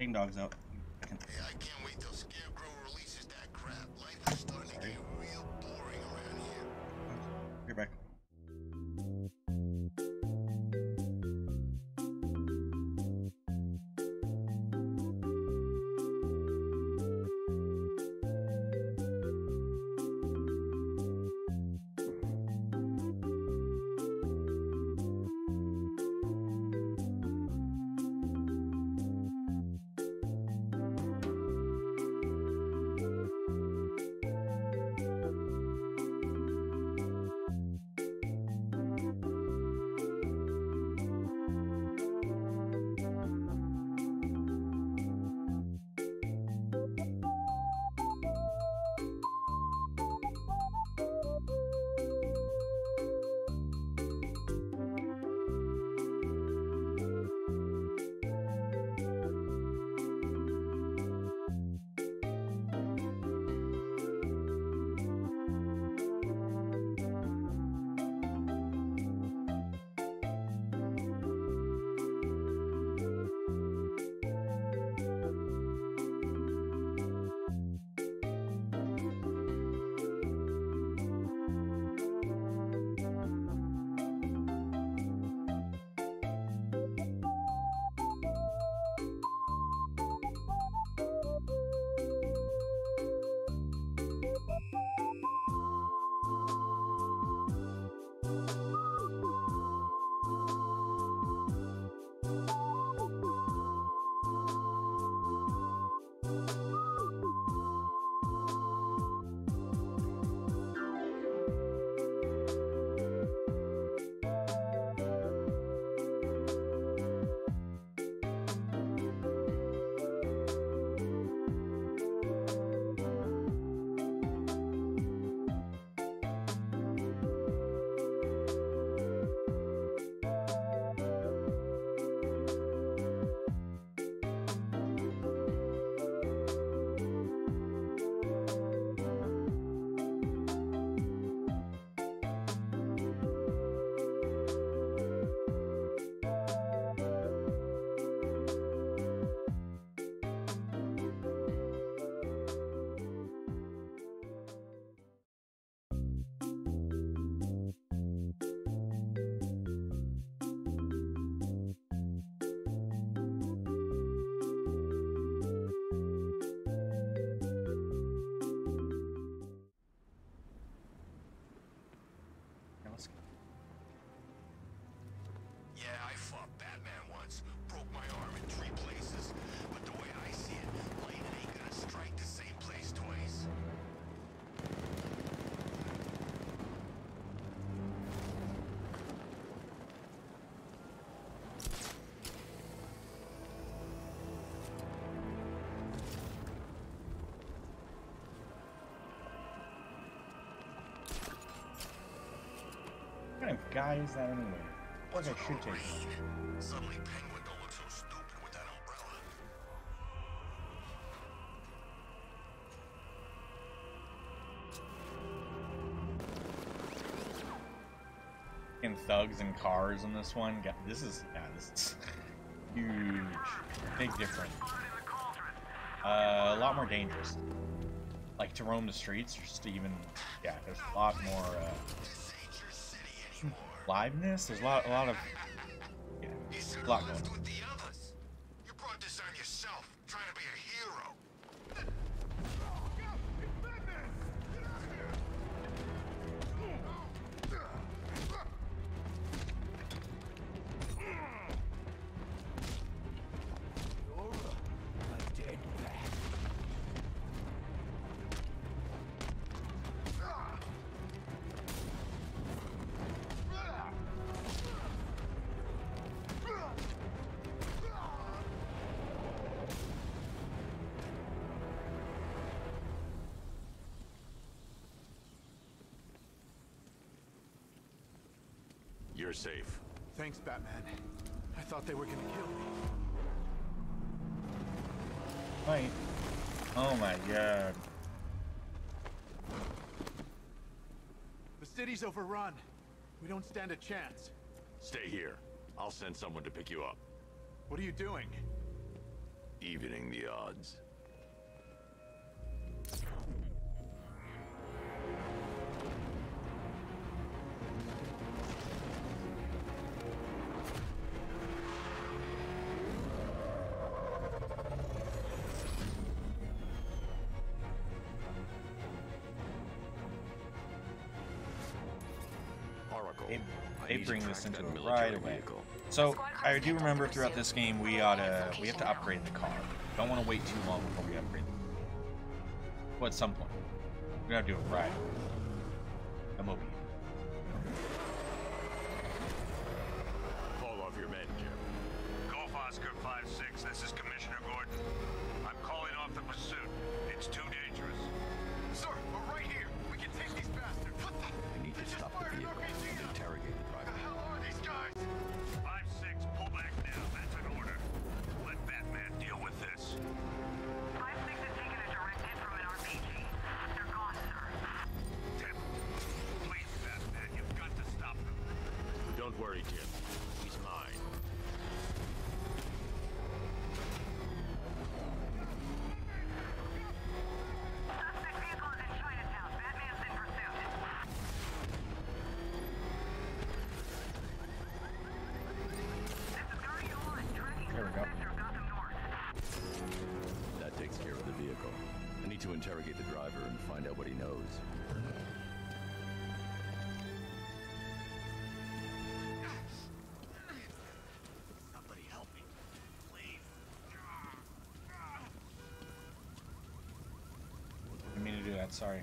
Taking dogs out. Guy is that anyway? What I should take. Suddenly Penguin don't look so stupid with that umbrella. And thugs and cars in this one. God, this is yeah, this is huge. Big difference. Uh, a lot more dangerous. Like to roam the streets, just to even yeah, there's a lot more uh, liveness. There's a lot, a lot of yeah, a lot going. lived thought they were gonna kill me. Wait. Oh my god. The city's overrun. We don't stand a chance. Stay here. I'll send someone to pick you up. What are you doing? Evening the odds. This into right away. vehicle. So I do remember throughout this game we ought to we have to upgrade the car. Don't want to wait too long before we upgrade. It. Well, at some point, we gotta do it right. Sorry.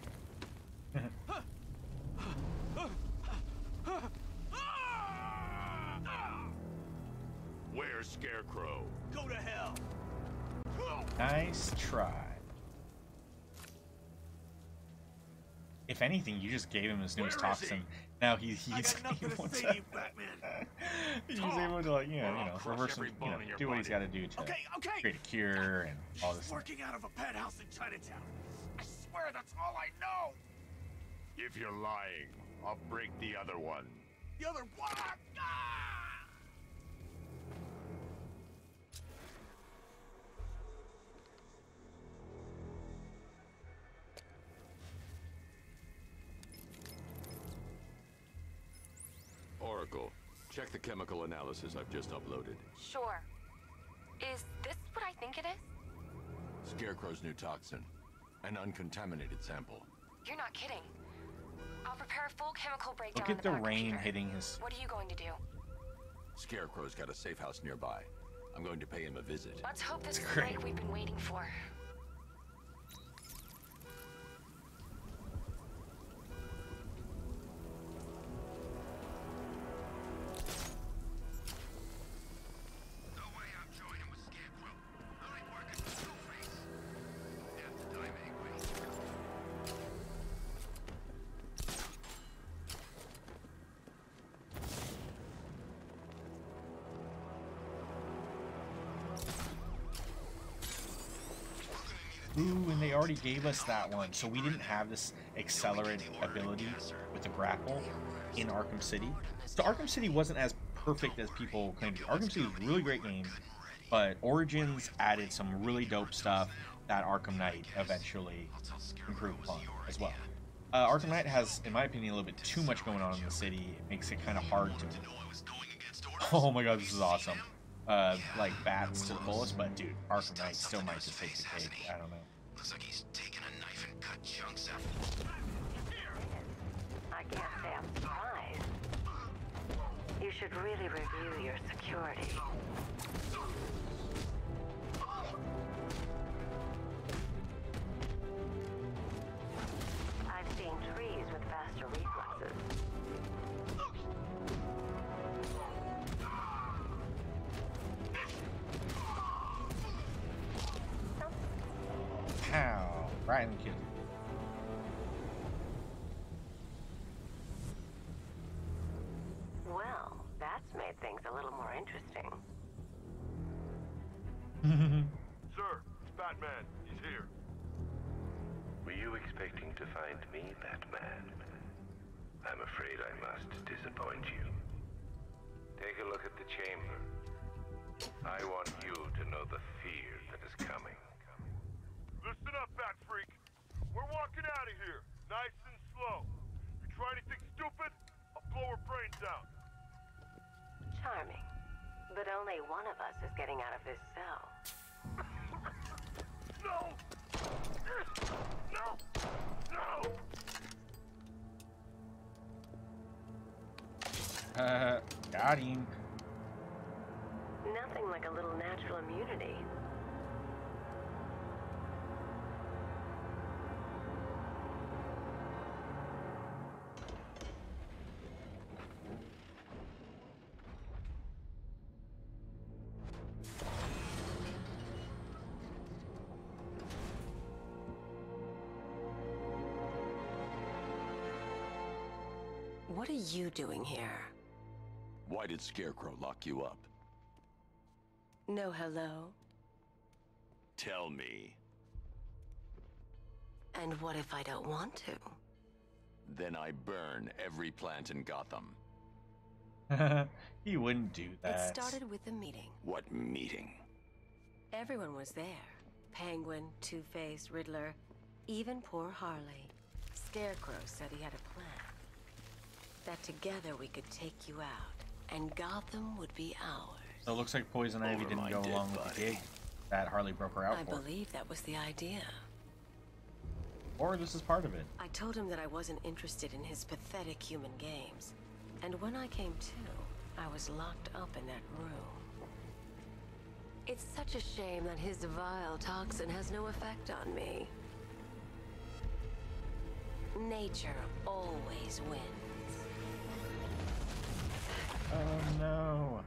Where's Scarecrow? Go to hell. Nice try. If anything, you just gave him his newest toxin. he? Now he, he's I able to to, to you, Batman. he's Talk, able to like you know you know reverse every you know do what he's got to do to Okay, okay. create a cure and all this. He's stuff. working out of a penthouse in Chinatown. I swear that's all I know. If you're lying, I'll break the other one. The other one. Ah! Oracle, check the chemical analysis I've just uploaded. Sure. Is this what I think it is? Scarecrow's new toxin. An uncontaminated sample. You're not kidding. I'll prepare a full chemical breakdown. Look at the back rain computer. hitting his. What are you going to do? Scarecrow's got a safe house nearby. I'm going to pay him a visit. Let's hope this is the Great. night we've been waiting for. Gave us that one, so we didn't have this accelerate ability with the grapple in Arkham City. So Arkham City wasn't as perfect as people claim to be. Arkham City is a really great game, but Origins added some really dope stuff that Arkham Knight eventually improved upon as well. Uh, Arkham Knight has, in my opinion, a little bit too much going on in the city. It makes it kind of hard to. Oh my god, this is awesome. Uh, like bats to the fullest, but dude, Arkham Knight still might just take the cake. I don't know. Looks like he's a knife and cut chunks out. I can't say I'm surprised. You should really review your security. I've seen trees with faster reflexes. I'm afraid I must disappoint you. Take a look at the chamber. I want you to know the fear that is coming. Listen up, Bat Freak. We're walking out of here, nice and slow. You try anything stupid, I'll blow her brains out. Charming. But only one of us is getting out of this cell. no! No! No! got him. Nothing like a little natural immunity. What are you doing here? Why did Scarecrow lock you up? No hello? Tell me. And what if I don't want to? Then I burn every plant in Gotham. he wouldn't do that. It started with a meeting. What meeting? Everyone was there. Penguin, Two-Face, Riddler, even poor Harley. Scarecrow said he had a plan. That together we could take you out, and Gotham would be ours. So it looks like Poison Ivy Over didn't go dead along with the gig that Harley broke her out I for. believe that was the idea. Or this is part of it. I told him that I wasn't interested in his pathetic human games. And when I came to, I was locked up in that room. It's such a shame that his vile toxin has no effect on me. Nature always wins. Oh no.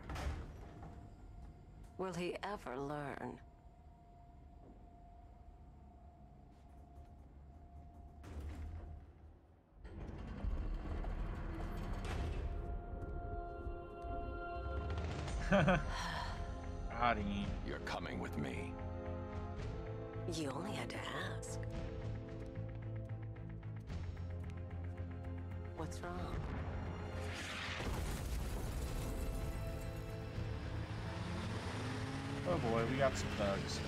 Will he ever learn? Got him. You're coming with me. You only had to ask. What's wrong? Oh boy, we got some thugs.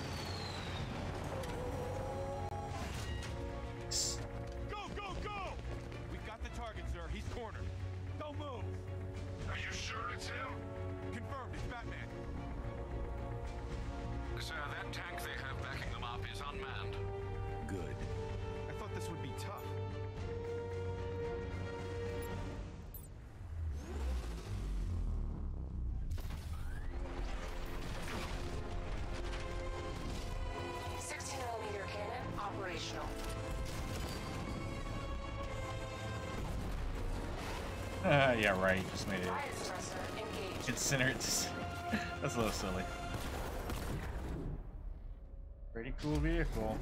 Uh, yeah, right. Just made it. It. That's a little silly. Pretty cool vehicle.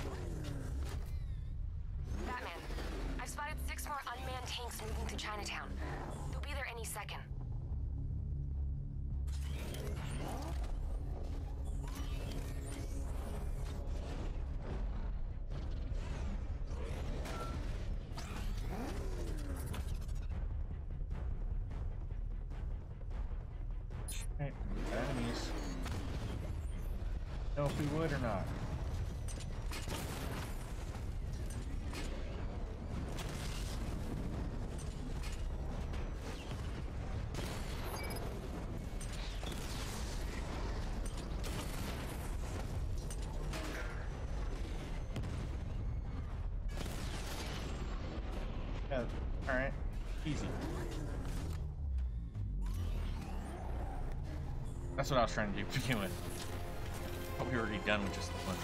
Yeah, alright. Easy. That's what I was trying to do to begin with. We were already done with just the one.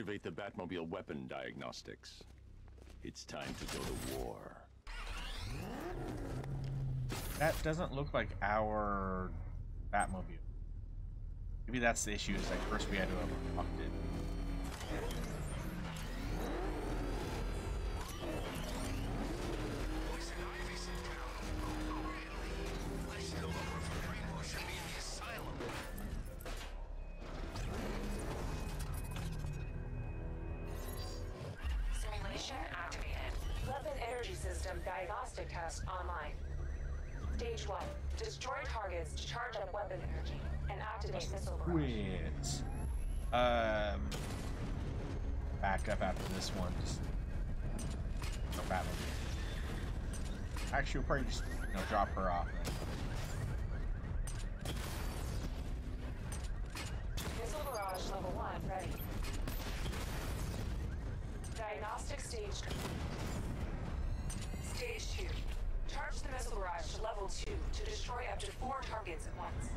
Activate the Batmobile weapon diagnostics. It's time to go to war. That doesn't look like our Batmobile. Maybe that's the issue, is like first we had to have fucked it. Targets to charge up weapon energy and activate missile barrage. Quit. Um, back up after this one. Just no Batman. Actually, we'll probably just you know drop her off. Missile barrage level 1 ready. Diagnostic stage complete. Level 2 to destroy up to 4 targets at once.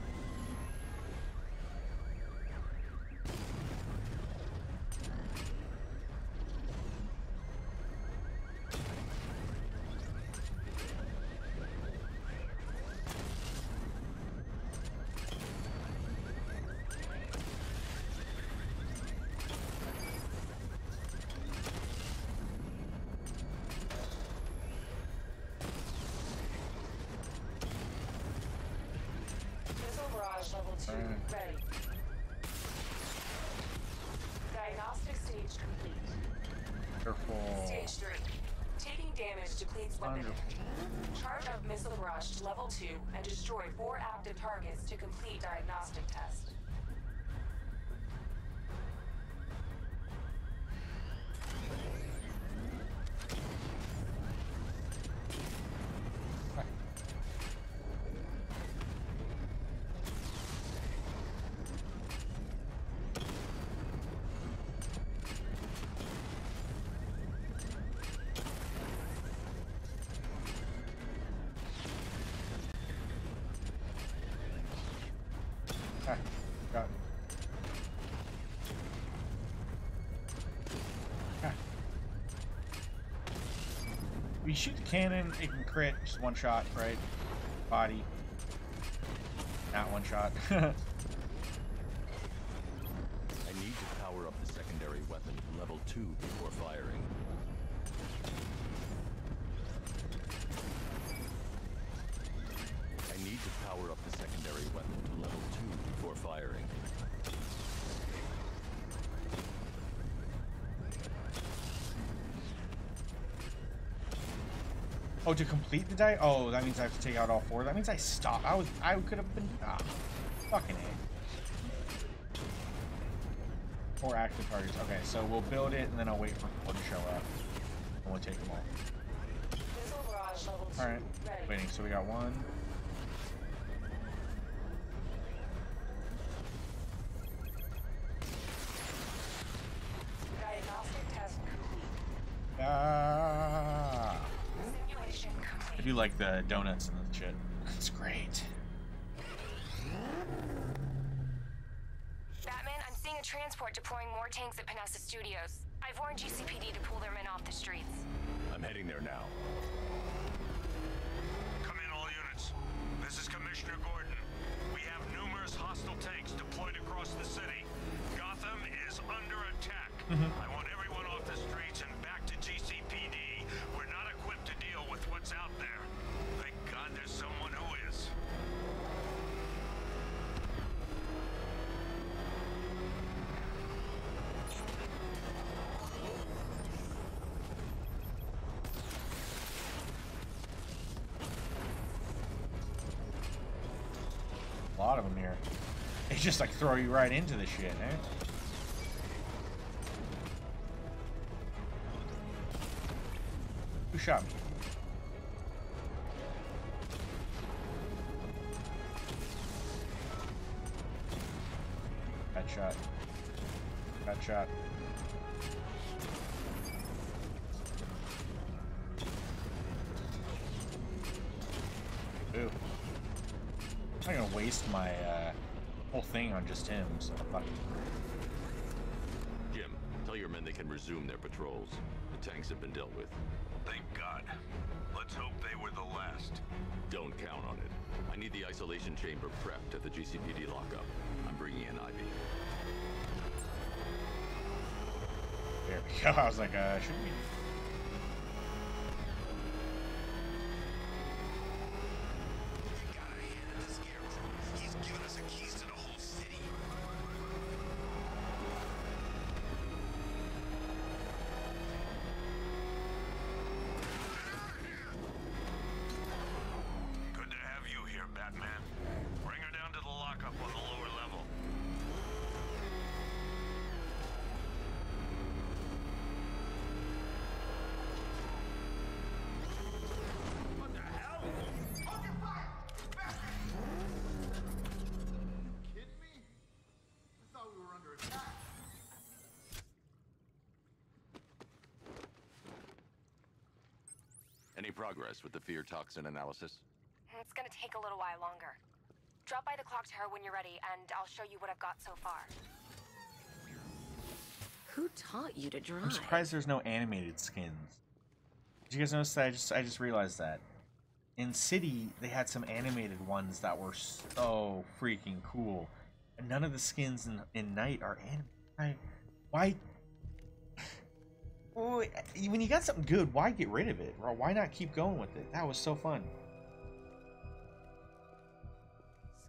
Missile barrage level 2 Alright. ready. Diagnostic stage complete. Careful. Stage 3. Taking damage depletes weapon energy. Charge up missile barrage to level 2 and destroy 4 active targets to complete diagnostic test. Ah, got. Ah. You shoot the cannon, it can crit just one shot, right? Body. Not one shot. I need to power up the secondary weapon level 2 before firing. I need to power up the secondary weapon to level 2 before firing. Oh, to complete the die? Oh, that means I have to take out all four. That means I stop. I was. I could have been. Ah, fucking a. Four active targets. Okay, so we'll build it and then I'll wait for one to show up. And we'll take them all. Missile barrage level 2 Alright. Waiting, so we got one. Like the donuts and the shit. It's great. Batman, I'm seeing a transport deploying more tanks at Panessa Studios. I've warned GCPD to pull their men off the streets. I'm heading there now. Come in, all units. This is Commissioner Gordon. We have numerous hostile tanks deployed across the city. Gotham is under attack. Mm-hmm. Lot of them here. They just like throw you right into the shit, eh? Who shot me? Headshot. Headshot. Ooh. I'm not gonna waste my uh, whole thing on just him, so fuck. Jim, tell your men they can resume their patrols. The tanks have been dealt with. Thank God. Let's hope they were the last. Don't count on it. I need the isolation chamber prepped at the GCPD lockup. I'm bringing in Ivy. There we go. I was like, uh, should we? progress with the fear toxin analysis? It's gonna take a little while longer. Drop by the clock tower when you're ready, and I'll show you what I've got so far. Who taught you to drive? I'm surprised there's no animated skins. Did you guys notice that? I just I just realized that. In City, they had some animated ones that were so freaking cool. And none of the skins in, in Knight are animated. Why Eh, when you got something good, why get rid of it? Why not keep going with it? That was so fun.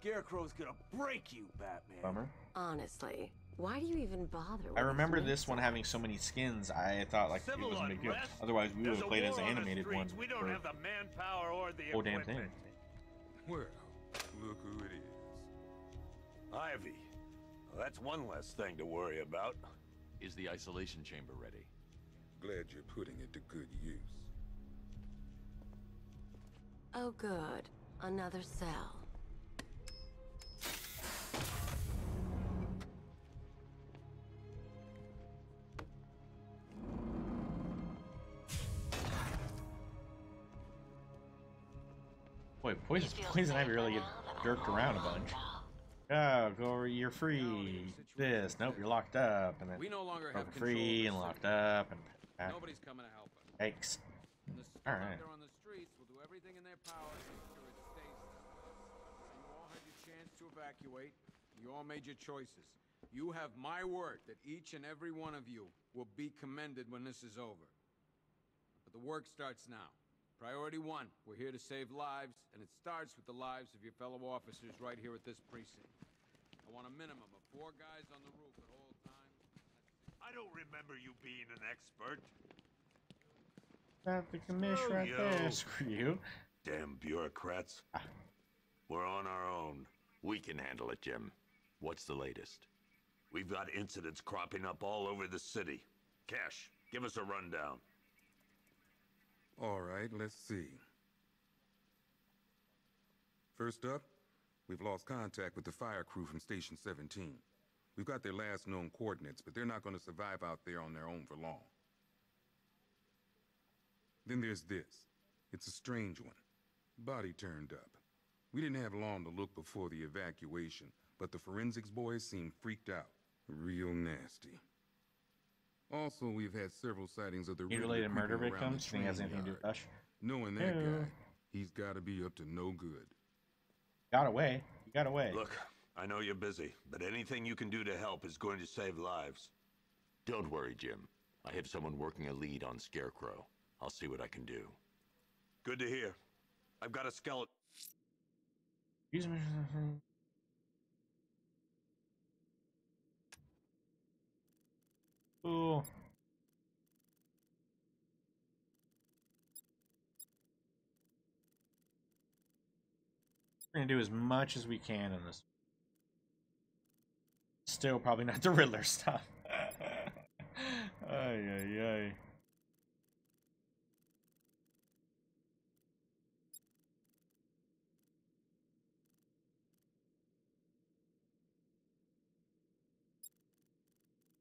Scarecrow's gonna break you, Batman. Bummer. Honestly, why do you even bother? I remember this one having so many skins. I thought like Civil it was a big deal. Otherwise, we would have played as an animated one. We don't have the manpower or the whole damn thing. Well, look who it is. Ivy. Well, that's one less thing to worry about. Is the isolation chamber ready? glad you're putting it to good use. Oh good. Another cell. Boy, poison, poison ivy really get jerked around a bunch. Oh, glory! you're free. This, nope, you're locked up, and then we no longer have free and locked up, and Okay. Nobody's coming to help us. Yikes. All right. They're on the streets will do everything in their power to make sure it stays you all had your chance to evacuate. You all made your choices. You have my word that each and every one of you will be commended when this is over. But the work starts now. Priority one, we're here to save lives, and it starts with the lives of your fellow officers right here at this precinct. I want a minimum of four guys on the roof don't remember you being an expert. Got the commission right there. Screw you. Damn bureaucrats. Ah. We're on our own. We can handle it, Jim. What's the latest? We've got incidents cropping up all over the city. Cash, give us a rundown. All right, let's see. First up, we've lost contact with the fire crew from Station 17. We've got their last known coordinates, but they're not going to survive out there on their own for long. Then there's this. It's a strange one. Body turned up. We didn't have long to look before the evacuation, but the forensics boys seemed freaked out. Real nasty. Also, we've had several sightings of the related murder victims. He has anything yard. to do with Usher? Knowing that guy, he's got to be up to no good. Got away. He got away. Look, I know you're busy, but anything you can do to help is going to save lives. Don't worry, Jim. I have someone working a lead on Scarecrow. I'll see what I can do. Good to hear. I've got a skeleton. Excuse me. Cool. We're going to do as much as we can in this. Still probably not the Riddler stuff. ay, ay, ay.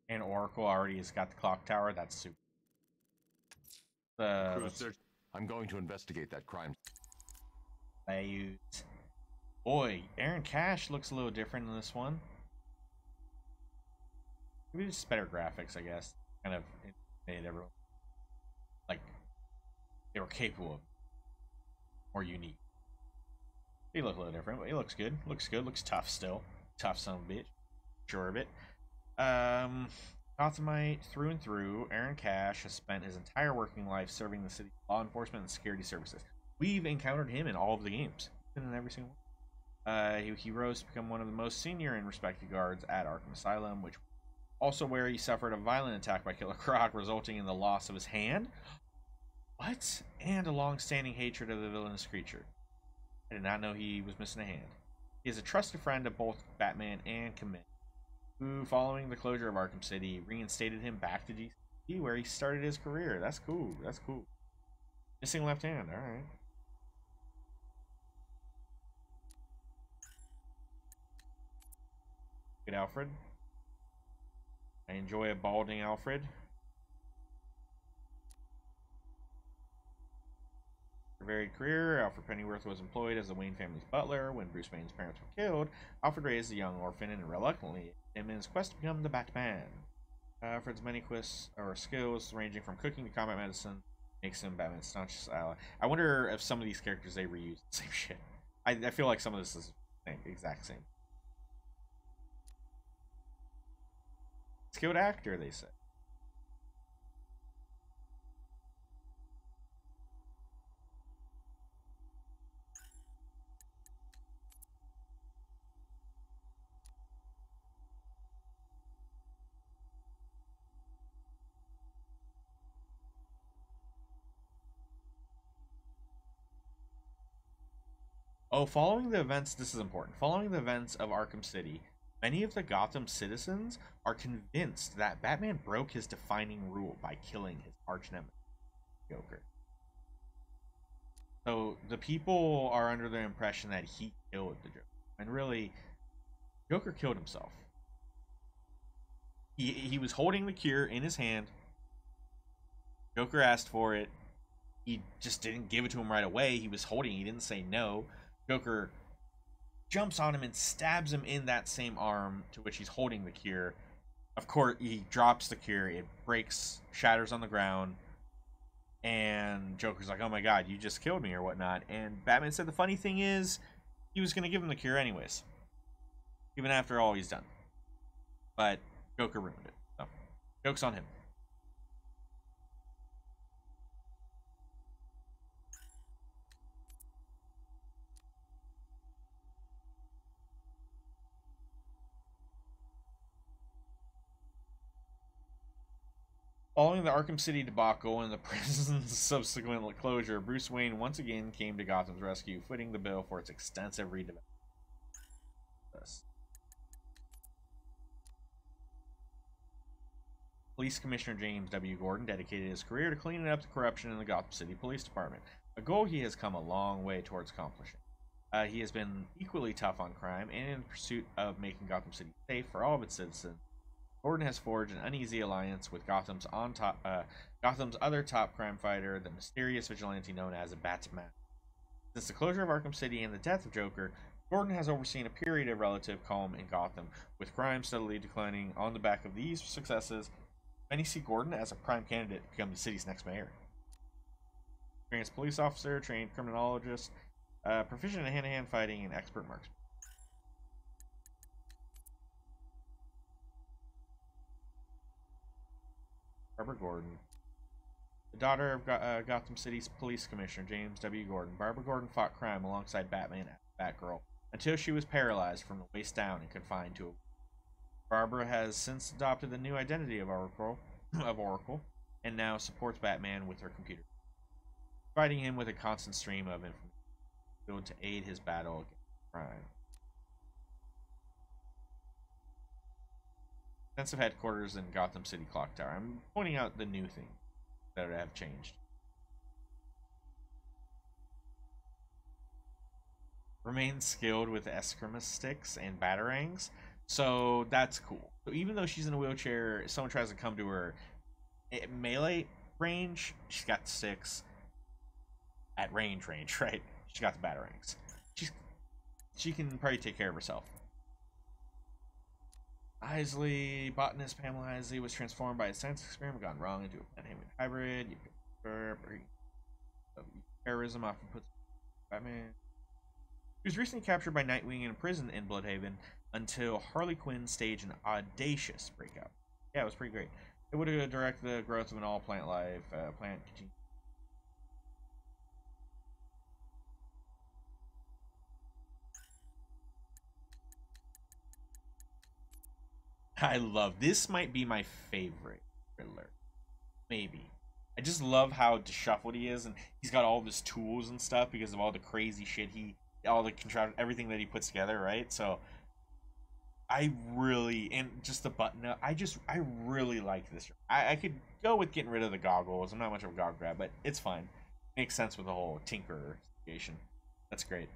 And Oracle already has got the clock tower. That's super. Uh, I'm going to investigate that crime. I used. Boy, Aaron Cash looks a little different in this one. Maybe just better graphics, I guess. Kind of made everyone like they were capable of more unique. He look a little different, but he looks good. Looks good. Looks tough still. Tough son of a bitch. Sure of it. Um, Gothamite through and through. Aaron Cash has spent his entire working life serving the city law enforcement and security services. We've encountered him in all of the games. Been in every single one. Uh, he, he rose to become one of the most senior and respected guards at Arkham Asylum, which also where he suffered a violent attack by Killer Croc, resulting in the loss of his hand. What? And a long-standing hatred of the villainous creature. I did not know he was missing a hand. He is a trusted friend of both Batman and Commit, who, following the closure of Arkham City, reinstated him back to DC, where he started his career. That's cool. That's cool. Missing left hand. All right. Good Alfred. I enjoy a balding Alfred. For varied career, Alfred Pennyworth was employed as the Wayne family's butler. When Bruce Wayne's parents were killed, Alfred raised a young orphan and reluctantly him in his quest to become the Batman. Alfred's many quests or skills, ranging from cooking to combat medicine, makes him Batman's staunchest ally. Uh, I wonder if some of these characters they reuse the same shit. I, I feel like some of this is the exact same. Skilled actor, they say. Oh, following the events, this is important. Following the events of Arkham City, many of the Gotham citizens are convinced that Batman broke his defining rule by killing his arch nemesis, Joker. So the people are under the impression that he killed the Joker, and really, Joker killed himself. He he was holding the cure in his hand. Joker asked for it. He just didn't give it to him right away. He was holding. He didn't say no. Joker jumps on him and stabs him in that same arm to which he's holding the cure. Of course, he drops the cure. It breaks, shatters on the ground. And Joker's like, oh my god, you just killed me or whatnot. And Batman said the funny thing is, he was going to give him the cure anyways. Even after all he's done. But Joker ruined it. So, joke's on him. Following the Arkham City debacle and the prison's subsequent closure, Bruce Wayne once again came to Gotham's rescue, footing the bill for its extensive redevelopment. Police Commissioner James W. Gordon dedicated his career to cleaning up the corruption in the Gotham City Police Department, a goal he has come a long way towards accomplishing. Uh, he has been equally tough on crime and in pursuit of making Gotham City safe for all of its citizens Gordon has forged an uneasy alliance with Gotham's on top, uh, Gotham's other top crime fighter, the mysterious vigilante known as Batman. Since the closure of Arkham City and the death of Joker, Gordon has overseen a period of relative calm in Gotham, with crime steadily declining. On the back of these successes, many see Gordon as a prime candidate to become the city's next mayor. Experienced police officer, trained criminologist, uh, proficient in hand-to-hand fighting, and expert marksman. Barbara Gordon. The daughter of uh, Gotham City's police commissioner, James W. Gordon, Barbara Gordon fought crime alongside Batman and Batgirl until she was paralyzed from the waist down and confined to a. Barbara has since adopted the new identity of Oracle, of Oracle, and now supports Batman with her computer, providing him with a constant stream of information to aid his battle against crime. Extensive headquarters in Gotham City Clock Tower. I'm pointing out the new things that have changed. Remains skilled with eskrima sticks and batarangs, so that's cool. So even though she's in a wheelchair, someone tries to come to her at melee range, she's got sticks. At range range, right? She's got the batarangs. She's she can probably take care of herself. Isley, botanist Pamela Isley was transformed by a science experiment gone wrong into a plant hybrid. You Terrorism often puts Batman. He was recently captured by Nightwing and imprisoned in Blüdhaven until Harley Quinn staged an audacious breakout. Yeah, it was pretty great. It would have directed the growth of an all plant life. Uh, plant I love this. Might be my favorite Riddler. Maybe. I just love how disheveled he is, and he's got all his tools and stuff because of all the crazy shit he, all the contraption, everything that he puts together, right? So, I really, and just the button up, I just, I really like this. I, I could go with getting rid of the goggles. I'm not much of a goggle grab, but it's fine. Makes sense with the whole tinker situation. That's great.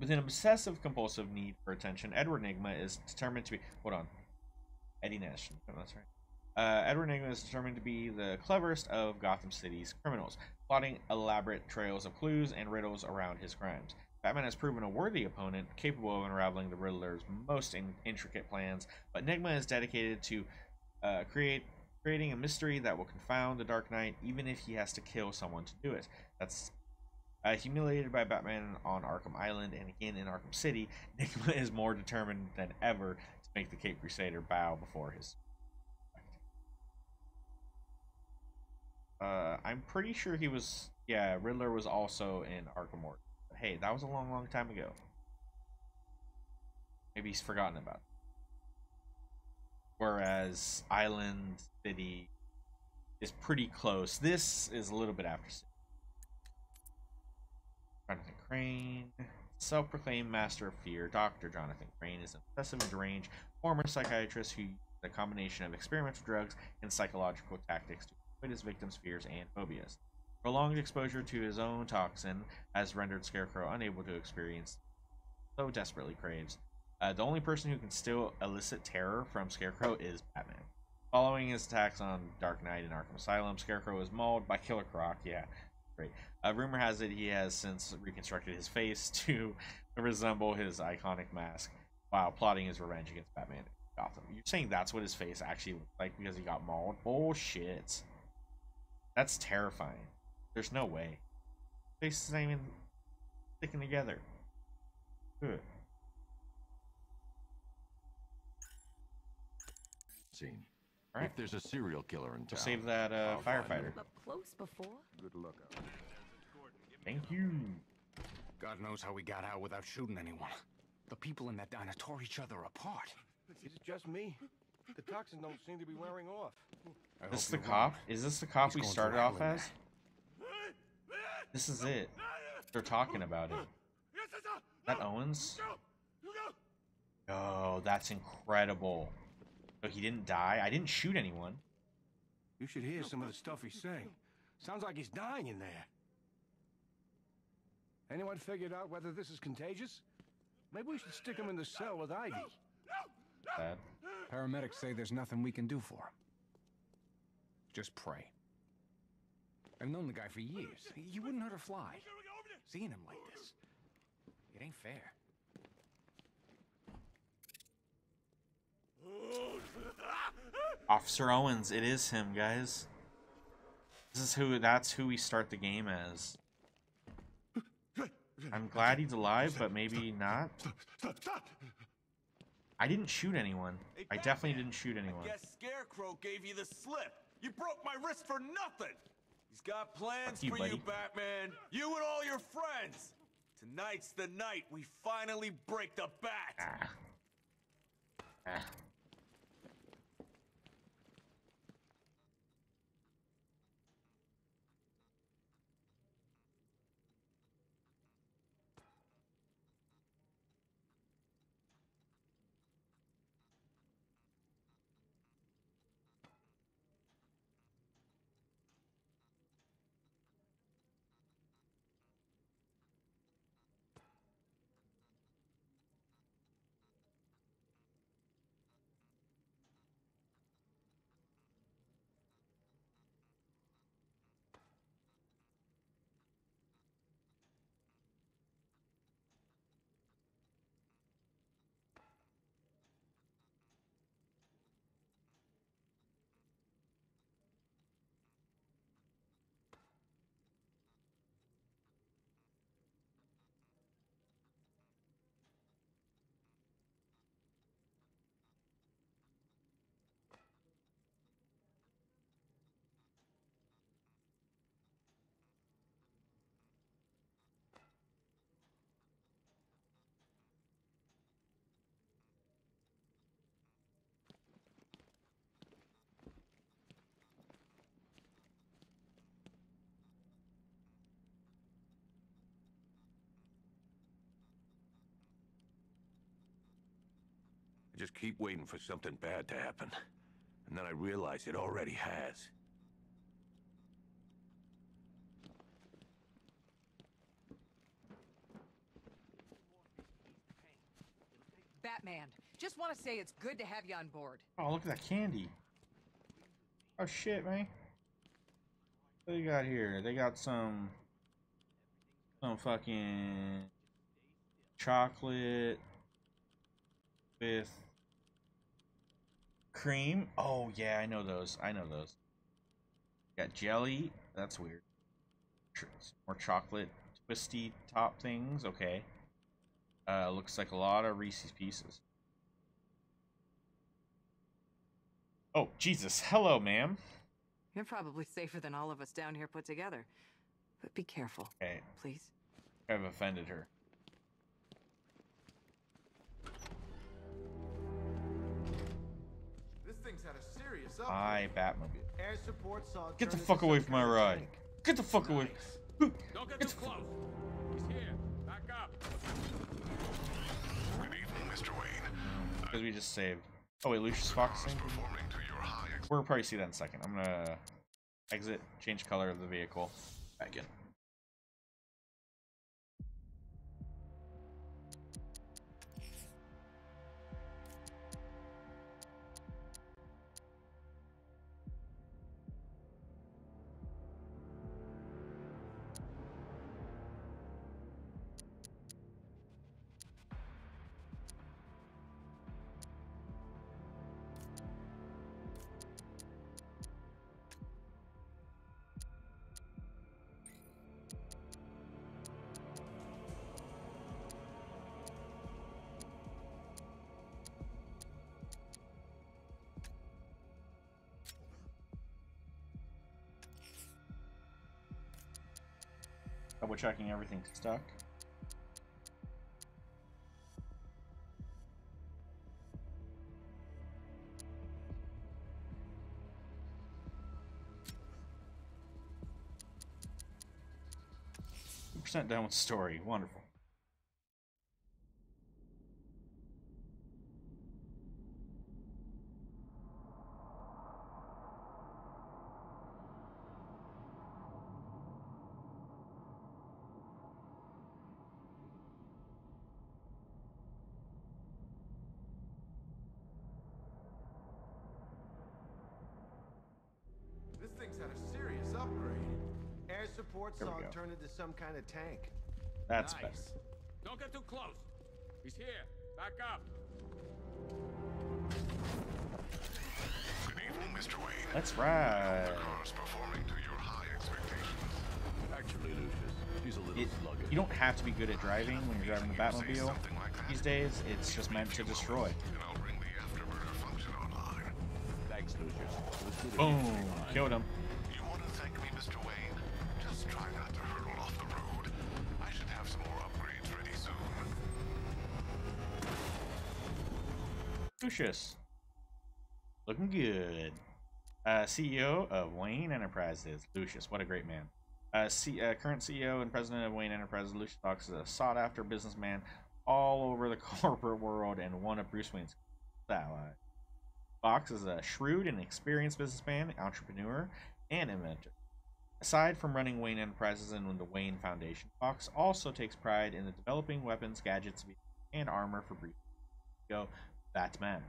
With an obsessive compulsive need for attention, Edward Nygma is determined to be. Hold on. Eddie Nash. Oh, that's right. Uh, Edward Nygma is determined to be the cleverest of Gotham City's criminals, plotting elaborate trails of clues and riddles around his crimes. Batman has proven a worthy opponent, capable of unraveling the Riddler's most in- intricate plans, but Nygma is dedicated to uh, create creating a mystery that will confound the Dark Knight, even if he has to kill someone to do it. That's uh, humiliated by Batman on Arkham Island and again in Arkham City, Nygma is more determined than ever make the Cape Crusader bow before his. Uh, I'm pretty sure he was. Yeah, Riddler was also in Arkham Origins. Hey, that was a long, long time ago. Maybe he's forgotten about. It. Whereas Island City is pretty close. This is a little bit after. Jonathan Crane, self-proclaimed master of fear, Dr. Jonathan Crane is an obsessive deranged former psychiatrist who used a combination of experimental drugs and psychological tactics to avoid his victims' fears and phobias. Prolonged exposure to his own toxin has rendered Scarecrow unable to experience so desperately craves. Uh, the only person who can still elicit terror from Scarecrow is Batman. Following his attacks on Dark Knight and Arkham Asylum, Scarecrow is mauled by Killer Croc. Yeah, great. Uh, rumor has it he has since reconstructed his face to resemble his iconic mask while plotting his revenge against Batman Gotham. You're saying that's what his face actually looked like because he got mauled? Bullshit. That's terrifying. There's no way. Face is not even sticking together. Good. Scene. Alright. If there's a serial killer in town, We'll save that uh, firefighter. Up close before? Good luck. Thank you. God knows how we got out without shooting anyone. The people in that diner tore each other apart. Is it just me? The toxins don't seem to be wearing off. I This hope the you're cop? right. Is this the cop He's we started off as? This is it. They're talking about it. That Owens? Oh, that's incredible. So he didn't die? I didn't shoot anyone. You should hear some of the stuff he's saying. Sounds like he's dying in there. Anyone figured out whether this is contagious? Maybe we should stick him in the cell with Ivy. Sad. Paramedics say there's nothing we can do for him. Just pray. I've known the guy for years. You wouldn't hurt a fly. Seeing him like this, it ain't fair. Officer Owens, it is him, guys. This is who that's who we start the game as. I'm glad he's alive, but maybe not. I didn't shoot anyone. I definitely didn't shoot anyone. Guess Scarecrow gave you the slip. You broke my wrist for nothing. He's got plans Fuck you, for buddy. you, Batman. You and all your friends. Tonight's the night we finally break the bat. Ah. Ah. Just keep waiting for something bad to happen. And then I realize it already has. Batman, just want to say it's good to have you on board. Oh, look at that candy. Oh shit, man. What they got here? They got some some fucking chocolate with cream. Oh yeah, I know those. I know those. Got jelly. That's weird. More chocolate twisty top things. Okay. Uh, looks like a lot of Reese's Pieces. Oh Jesus! Hello, ma'am. You're probably safer than all of us down here put together. But be careful. Okay. Please. I've offended her. Had a up. My Batmobile. Air support saw Get the fuck away from my ride. tank. Get the fuck away. Don't get too close. He's here. Back up. Good evening, Mr. Wayne. Because we just saved. Oh wait, Lucius Fox. Performing to your high We'll probably see that in a second. I'm gonna exit, change color of the vehicle, back in. Checking everything's stuck. Percent done with story. Wonderful. Some kind of tank. That's nice. better. Don't get too close. He's here. Back up. Good evening, Mr. Wayne. That's right. Car's performing to your high expectations. Actually, Lucius, he's a little It, sluggish. you don't have to be good at driving when you're driving the Batmobile. These days, it's just meant to destroy. And I'll bring the afterburner function online. Thanks, Lucius. It was good of you to Boom! Killed him. Lucius. Looking good. Uh, CEO of Wayne Enterprises. Lucius, what a great man. Uh, C- uh, current CEO and president of Wayne Enterprises, Lucius Fox is a sought after businessman all over the corporate world and one of Bruce Wayne's allies. Fox is a shrewd and experienced businessman, entrepreneur, and inventor. Aside from running Wayne Enterprises and the Wayne Foundation, Fox also takes pride in the developing weapons, gadgets, and armor for Bruce. Batman.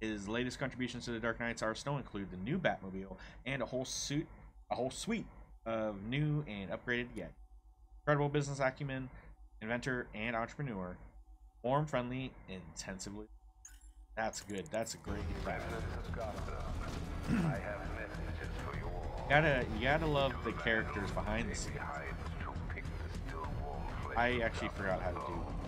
His latest contributions to the Dark Knight's arsenal include the new Batmobile and a whole suit, a whole suite of new and upgraded yet. Incredible business acumen, inventor, and entrepreneur. Warm, friendly, intensively. That's good. That's a great Batman. I have messages for you. Gotta, you gotta love the characters behind the scenes. To pick the still warm flame I actually forgot how to do.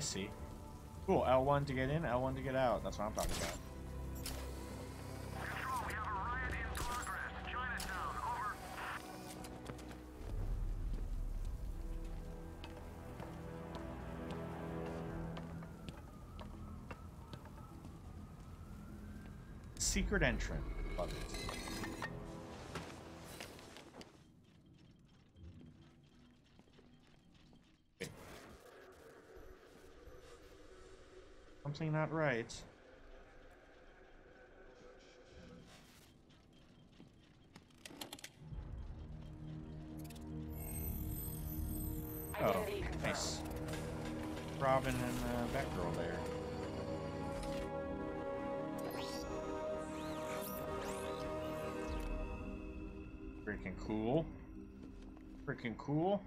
I see. Cool, L1 to get in, L1 to get out. That's what I'm talking about. Secret entrance. Love it. Something not right. Oh, nice. Robin and uh, Batgirl there. Freaking cool. Freaking cool.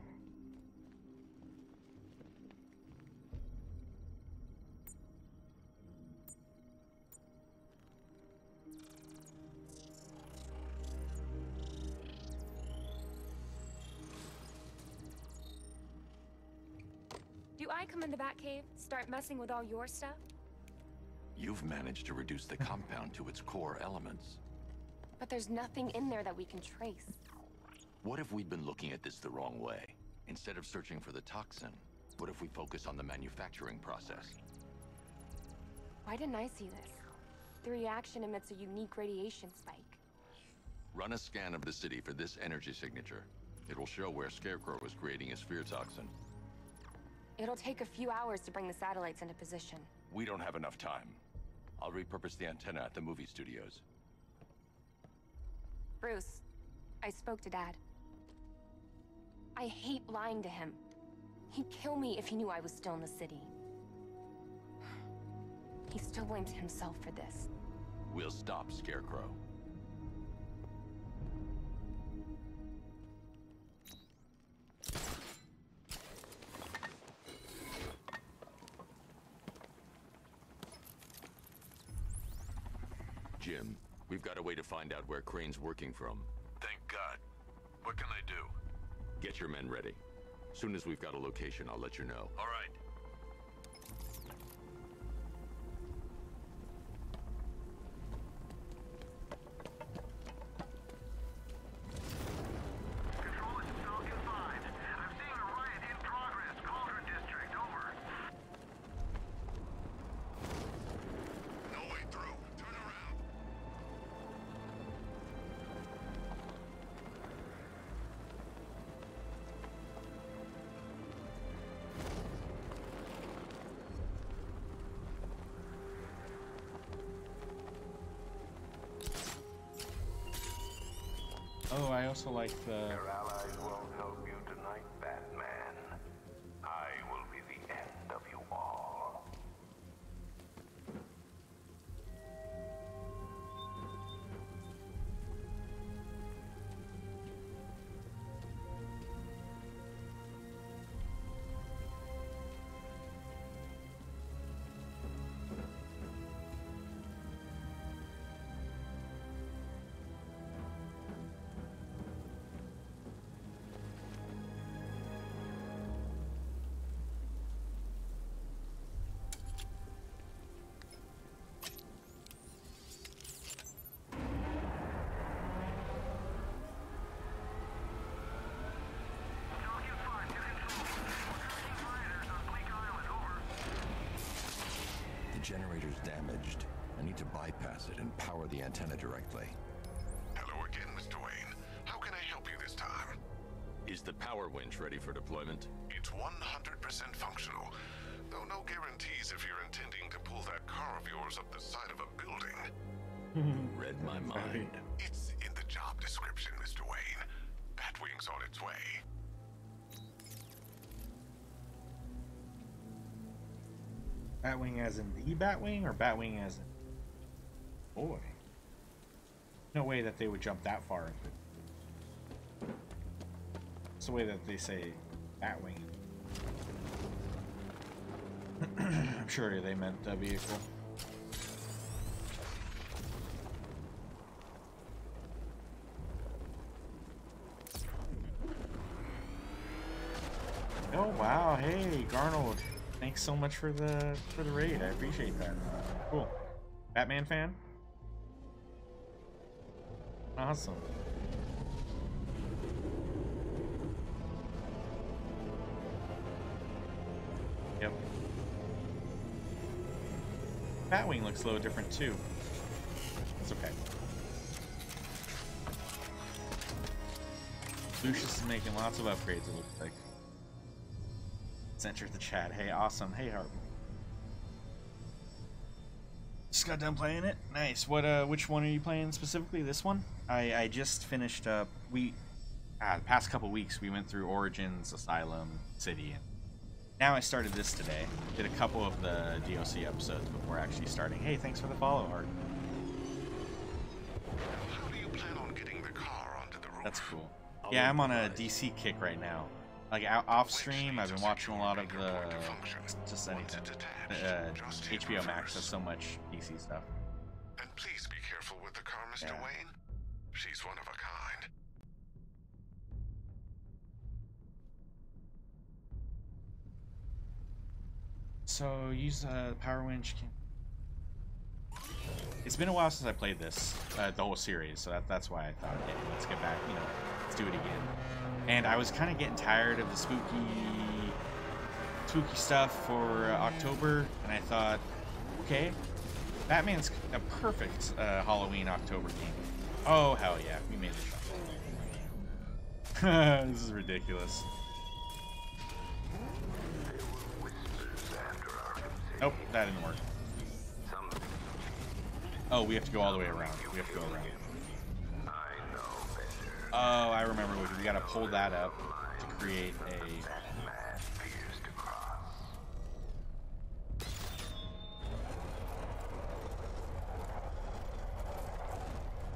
Do I come in the Batcave, start messing with all your stuff? You've managed to reduce the compound to its core elements. But there's nothing in there that we can trace. What if we'd been looking at this the wrong way? Instead of searching for the toxin, what if we focus on the manufacturing process? Why didn't I see this? The reaction emits a unique radiation spike. Run a scan of the city for this energy signature. It will show where Scarecrow was creating his fear toxin. It'll take a few hours to bring the satellites into position. We don't have enough time. I'll repurpose the antenna at the movie studios. Bruce, I spoke to Dad. I hate lying to him. He'd kill me if he knew I was still in the city. He still blames himself for this. We'll stop Scarecrow. Find out where Crane's working from. Thank God. What can I do? Get your men ready. Soon as we've got a location, I'll let you know. All right. Also like the. Generator's damaged. I need to bypass it and power the antenna directly. Hello again, Mr. Wayne. How can I help you this time? Is the power winch ready for deployment? It's 100% functional. Though no guarantees if you're intending to pull that car of yours up the side of a building. Read my mind. It's in the job description, Mr. Wayne. Batwing's on its way. Batwing as in the Batwing or Batwing as in. Boy. No way that they would jump that far. It's the way that they say Batwing. I'm sure they meant a vehicle. Oh wow, hey Garnold. Thanks so much for the for the raid. I appreciate that. Cool. Batman fan? Awesome. Yep. Batwing looks a little different too. It's okay. Lucius is making lots of upgrades, it looks like. Let's enter the chat. Hey, awesome. Hey, Harp. Just got done playing it. Nice. What? Uh, which one are you playing specifically? This one? I I just finished up. We, ah, the past couple weeks we went through Origins, Asylum, City, and now I started this today. Did a couple of the DOC episodes before actually starting. Hey, thanks for the follow, Art. How do you plan on getting the car onto the roof? That's cool. Yeah, I'm on a DC kick right now. Like out, off stream, I've been watching a lot of the just anything. Uh, HBO Max has so much DC stuff. And please be careful with the car, Mr. Yeah. Wayne. She's one of a kind. So use the power winch. It's been a while since I played this, uh, the whole series, so that, that's why I thought, yeah, let's get back, you know, let's do it again. And I was kind of getting tired of the spooky, spooky stuff for uh, October, and I thought, okay, Batman's a perfect uh, Halloween October game. Oh hell yeah, we made the shot. this is ridiculous. Nope, that didn't work. Oh, we have to go all the way around. We have to go around. Oh, I remember. We, we gotta pull that up to create a.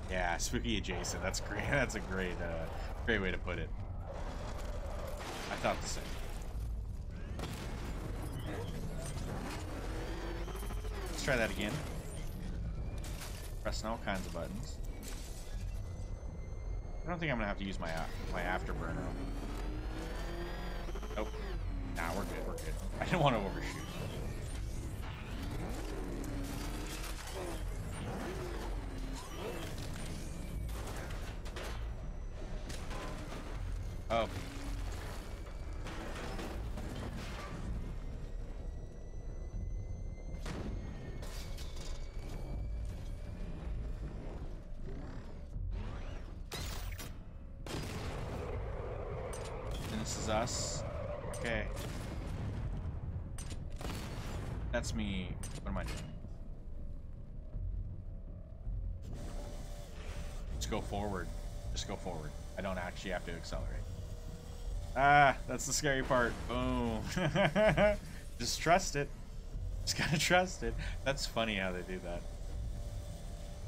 Yeah, spooky adjacent. That's great. That's a great, uh, great way to put it. I thought the same. Let's try that again. Pressing all kinds of buttons. I don't think I'm gonna have to use my uh, my afterburner. Nope. Nah, we're good. We're good. I didn't want to overshoot. That's me. What am I doing? Just go forward. Just go forward. I don't actually have to accelerate. Ah, that's the scary part. Boom. Just trust it. Just gotta trust it. That's funny how they do that.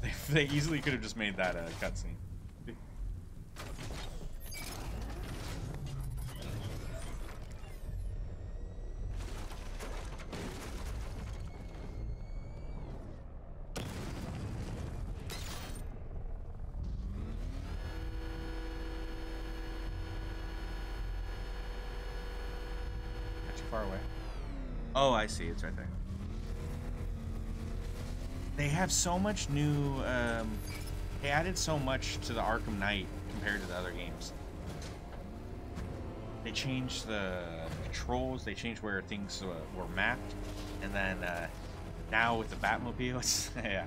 They, they easily could have just made that a cutscene. Not too far away. Oh, I see. It's right there. They have so much new. Um, they added so much to the Arkham Knight compared to the other games. They changed the controls. They changed where things uh, were mapped, and then uh, now with the Batmobile, it's yeah.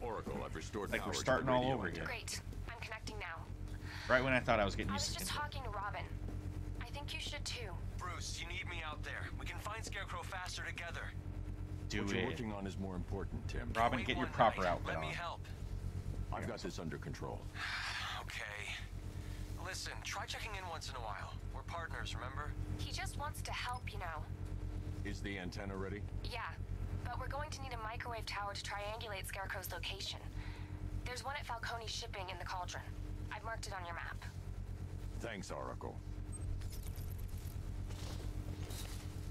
Oracle, I've restored Like we're power starting all over again. Great. I'm connecting now. Right when I thought I was getting I used was to just control. talking to Robin. I think you should too. Bruce, you need me out there. We can find Scarecrow faster together. Do what you're it. working on is more important, Tim. Robin, Wait get your proper night. outfit Let me help. I've got this under control. Okay. Listen, try checking in once in a while. We're partners, remember? He just wants to help, you know. Is the antenna ready? Yeah, but we're going to need a microwave tower to triangulate Scarecrow's location. There's one at Falcone Shipping in the Cauldron. I've marked it on your map. Thanks, Oracle.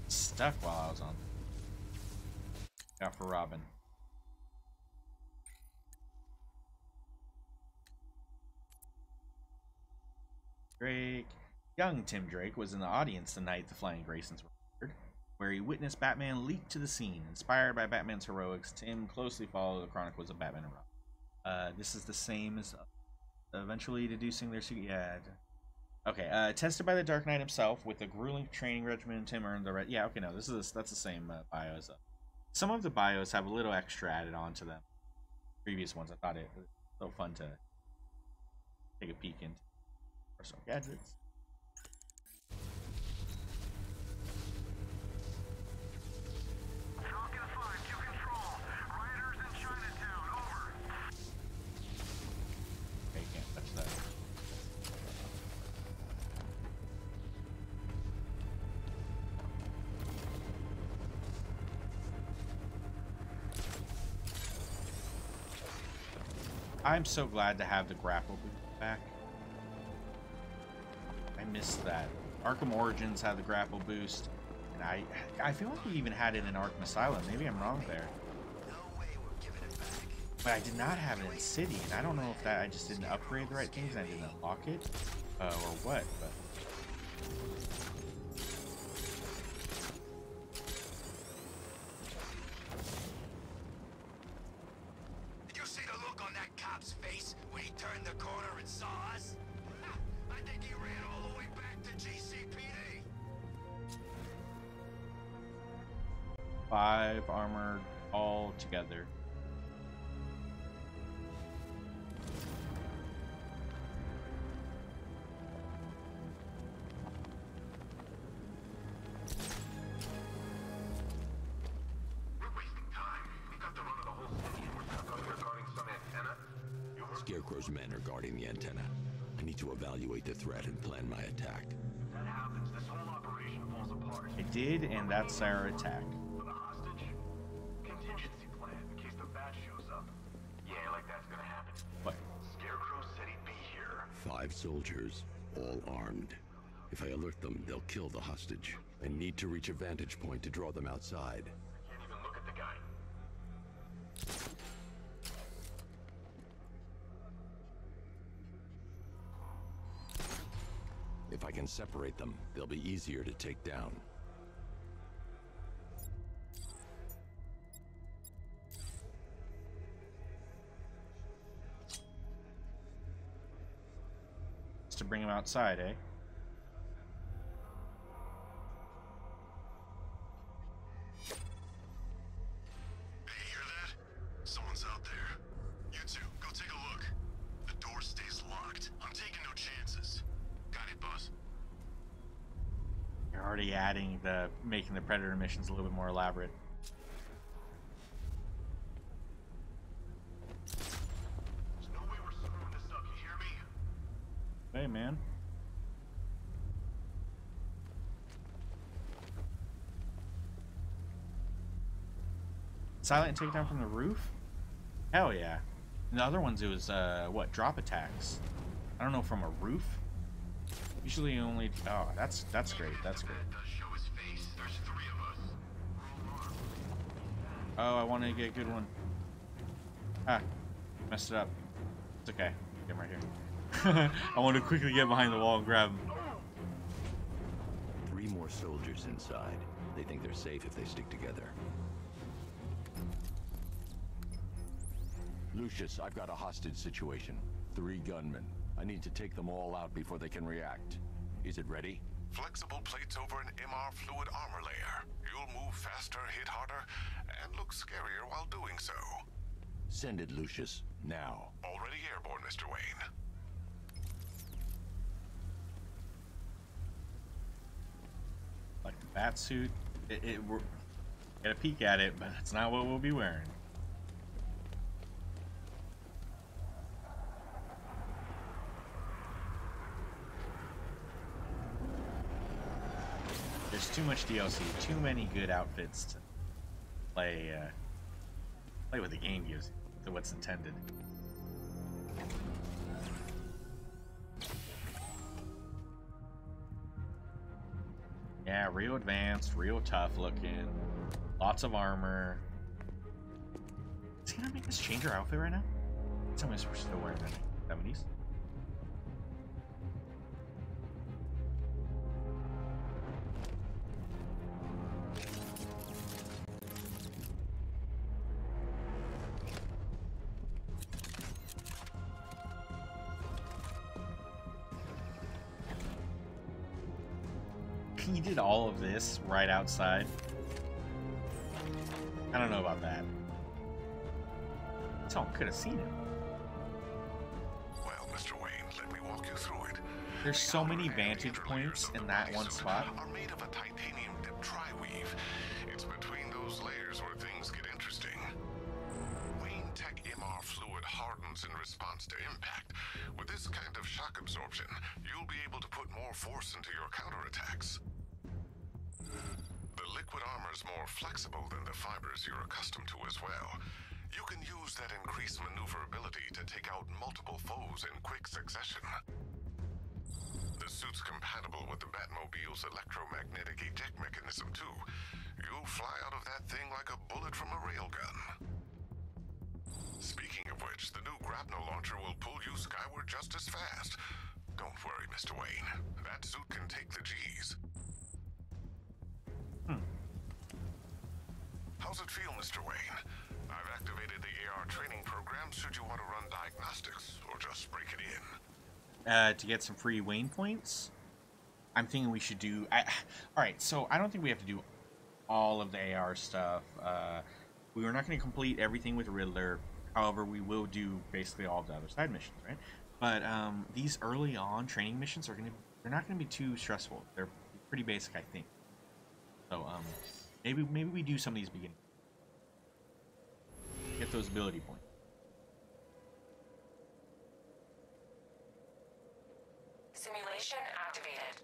Stuck while I was on. Got for Robin. Drake. Young Tim Drake was in the audience the night the Flying Graysons were murdered. where he witnessed Batman leap to the scene. Inspired by Batman's heroics, Tim closely followed the chronicles of Batman and Robin. Uh, this is the same as eventually deducing their secret. Yeah. Okay. Uh, tested by the Dark Knight himself with a grueling training regimen, Tim earned the red. Yeah. Okay. No, this is that's the same uh, bios. Some of the bios have a little extra added on to them. Previous ones, I thought it was so fun to take a peek into personal gadgets. I'm so glad to have the grapple back. I missed that. Arkham Origins had the grapple boost, and I I feel like we even had it in Arkham Asylum. Maybe I'm wrong there. But I did not have it in City, and I don't know if that I just didn't upgrade the right things and I didn't unlock it, uh, or what. Five armored all together. Scarecrow's men are guarding the antenna. I need to evaluate the threat and plan my attack. That happens, this whole operation falls apart. It did, and that's our attack. Soldiers, all armed. If I alert them, they'll kill the hostage. I need to reach a vantage point to draw them outside. Can't even look at the guy. If I can separate them, they'll be easier to take down. To bring him outside, eh? Someone's out there. You two, go take a look. The door stays locked. I'm taking no chances. Got it, boss. You're already adding the making the predator missions a little bit more elaborate. Hey, man. Silent takedown from the roof? Hell yeah. The other ones, it was, uh, what, drop attacks. I don't know, from a roof? Usually only, oh, that's, that's great, that's great. Oh, I want to get a good one. Ah, messed it up. It's okay. Get him right here. I want to quickly get behind the wall and grab him. Three more soldiers inside. They think they're safe if they stick together. Lucius, I've got a hostage situation. Three gunmen. I need to take them all out before they can react. Is it ready? Flexible plates over an MR fluid armor layer. You'll move faster, hit harder, and look scarier while doing so. Send it, Lucius. Now. Already airborne, Mr. Wayne. Bat suit. It, it, we're, get a peek at it, but that's not what we'll be wearing. There's too much DLC, too many good outfits to play uh, play what the game gives to what's intended. Yeah, real advanced, real tough looking, lots of armor. Is he gonna make us change our outfit right now? Tell me we're still wearing the 70s. This right outside. I don't know about that. Tom could have seen him. Well, Mr. Wayne, let me walk you through it. There's so many vantage points in that one spot. Are made of a titanium dip tri-weave. It's between those layers where things get interesting. Wayne Tech MR fluid hardens in response to impact. With this kind of shock absorption, you'll be able to put more force into your counterattacks. The liquid armor's more flexible than the fibers you're accustomed to as well. You can use that increased maneuverability to take out multiple foes in quick succession. The suit's compatible with the Batmobile's electromagnetic eject mechanism, too. You'll fly out of that thing like a bullet from a railgun. Speaking of which, the new grapnel launcher will pull you skyward just as fast. Don't worry, Mr. Wayne. That suit can take the G's. How's it feel, Mr. Wayne? I've activated the AR training program should you want to run diagnostics or just break it in. uh, to get some free Wayne points. I'm thinking we should do. I, all right, so I don't think we have to do all of the AR stuff. Uh, we are not going to complete everything with Riddler. However, we will do basically all of the other side missions, right? But um, these early on training missions are going to. They're not going to be too stressful. They're pretty basic, I think. So um, maybe maybe we do some of these beginning. Get those ability points. Simulation activated.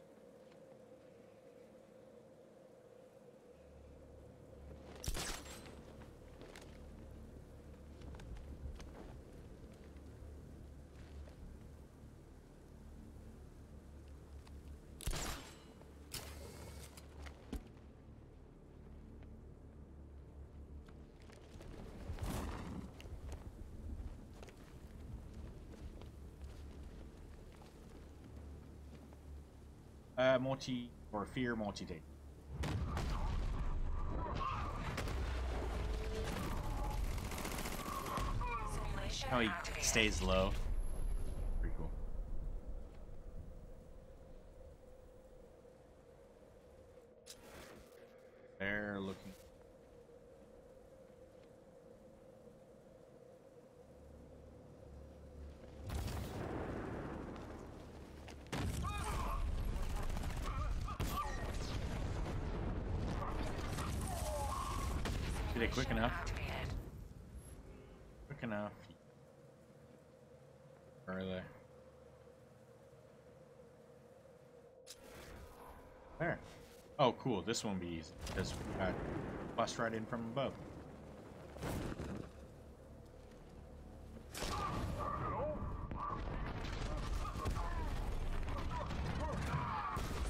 Uh, multi or fear multi take. Simulation How he stays low. Pretty cool. They're looking. Did it quick enough? Activated. Quick enough. Where are they? There. Oh, cool. This won't be easy. Because uh, got bust right in from above.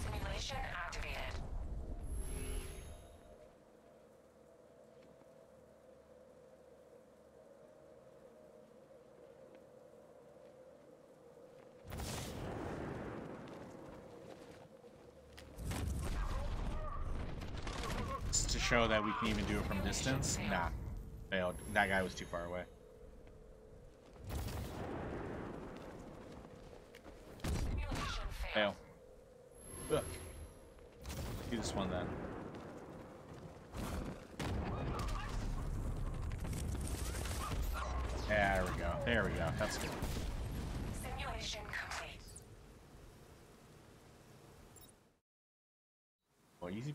Simulation activated. It's to show that we can even do it from distance. Nah. Failed. That guy was too far away. Simulation failed. Fail. Ugh. Do this one then. There we go. There we go. That's good. Simulation complete. Well, easy.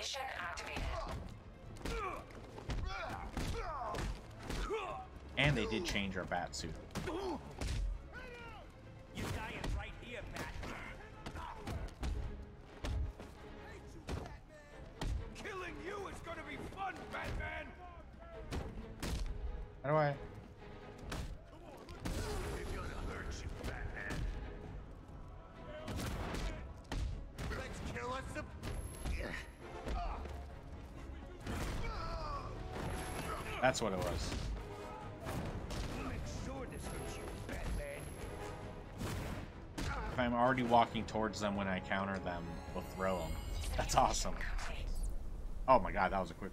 Simulation activated. And they did change our bat suit. You dying right here, Batman. Killing you is gonna be fun, Batman! How do I? What it was. If I'm already walking towards them when I counter them, we'll throw them. That's awesome. Oh my god, that was a quick.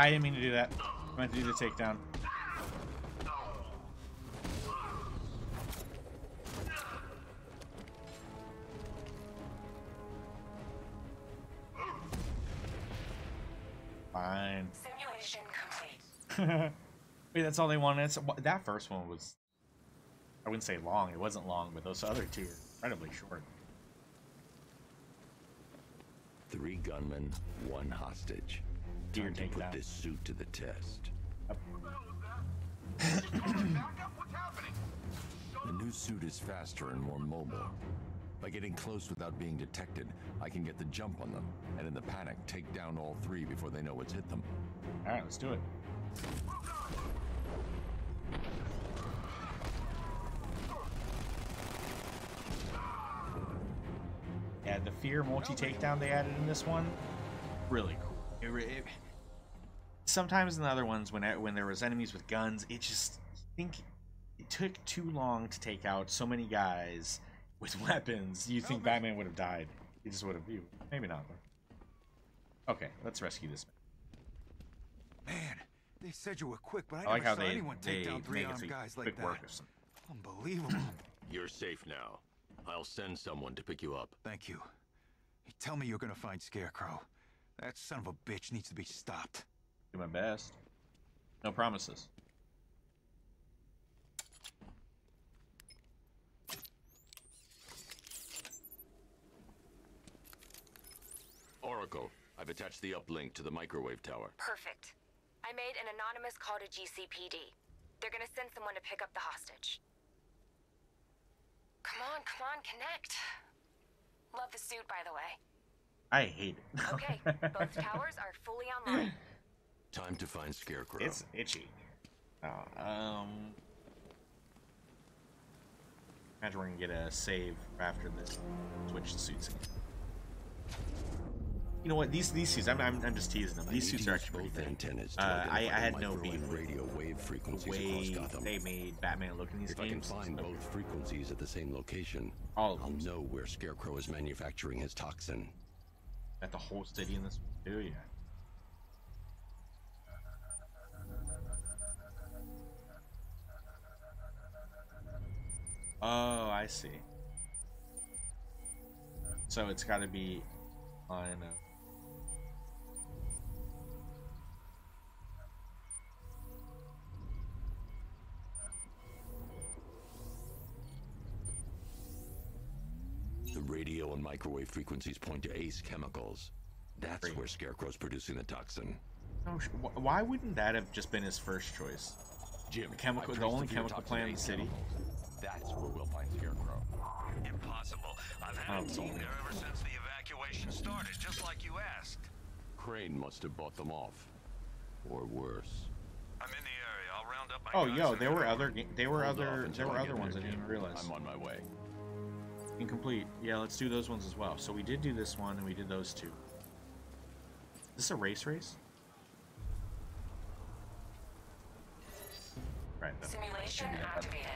I didn't mean to do that. I meant to do the takedown. Fine. Simulation complete. Wait, that's all they wanted. It's- That first one was, I wouldn't say long. It wasn't long, but those other two are incredibly short. Three gunmen, one hostage. Dear Time to put that. this suit to the test. The new suit is faster and more mobile. By getting close without being detected, I can get the jump on them, and in the panic, take down all three before they know what's hit them. All right, let's do it. Yeah, the fear multi takedown they added in this one, really cool. It, it, sometimes in the other ones, when it- when there was enemies with guns, it just I think it took too long to take out so many guys with weapons. You think Batman would have died? He just would have. you- Maybe not. Okay, let's rescue this man. Man, they said you were quick, but I, I like never how saw they, anyone take down three-armed guys like that. work of. Unbelievable. You're safe now. I'll send someone to pick you up. Thank you. You tell me you're gonna find Scarecrow. That son of a bitch needs to be stopped. Do my best. No promises. Oracle, I've attached the uplink to the microwave tower. Perfect. I made an anonymous call to GCPD. They're gonna send someone to pick up the hostage. Come on, come on, connect. Love the suit, by the way. I hate it. Okay, both towers are fully online. Time to find Scarecrow. It's itchy. Uh, um. Imagine we're gonna get a save after this. Switch suits. You know what? These these suits. I'm I'm, I'm just teasing them. These suits are actually pretty antennas Uh, I I had no beef with radio wave frequencies way across Gotham. they made Batman look in these If I can games. find both frequencies at the same location, All I'll know where Scarecrow is manufacturing his toxin. At the whole city in this too, yeah. Oh, I see. So it's got to be on. Uh, The radio and microwave frequencies point to Ace Chemicals. That's where Scarecrow's producing the toxin. oh, why wouldn't that have just been his first choice? Jim, The chemical, the only chemical plant in the city. Chemicals. That's where we'll find Scarecrow. Impossible. I've had Oh, a team there ever since the evacuation started, just like you asked. Crane must have bought them off. Or worse. I'm in the area. I'll round up my Oh, yo, there were other, ga- there were Hold other, there were other ones I didn't even realize. I'm on my way. Incomplete. Yeah, let's do those ones as well. So we did do this one, and we did those two. Is this a race race? Right. Simulation activated.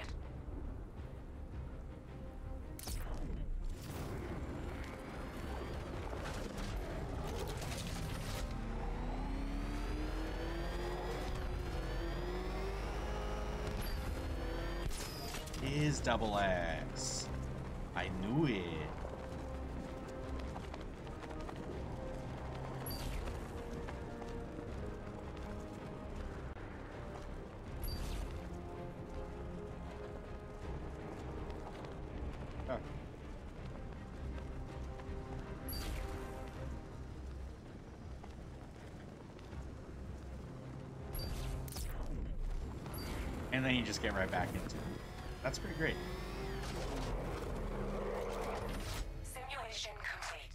Is double X. I knew it. And then you just get right back into it. That's pretty great. Simulation complete.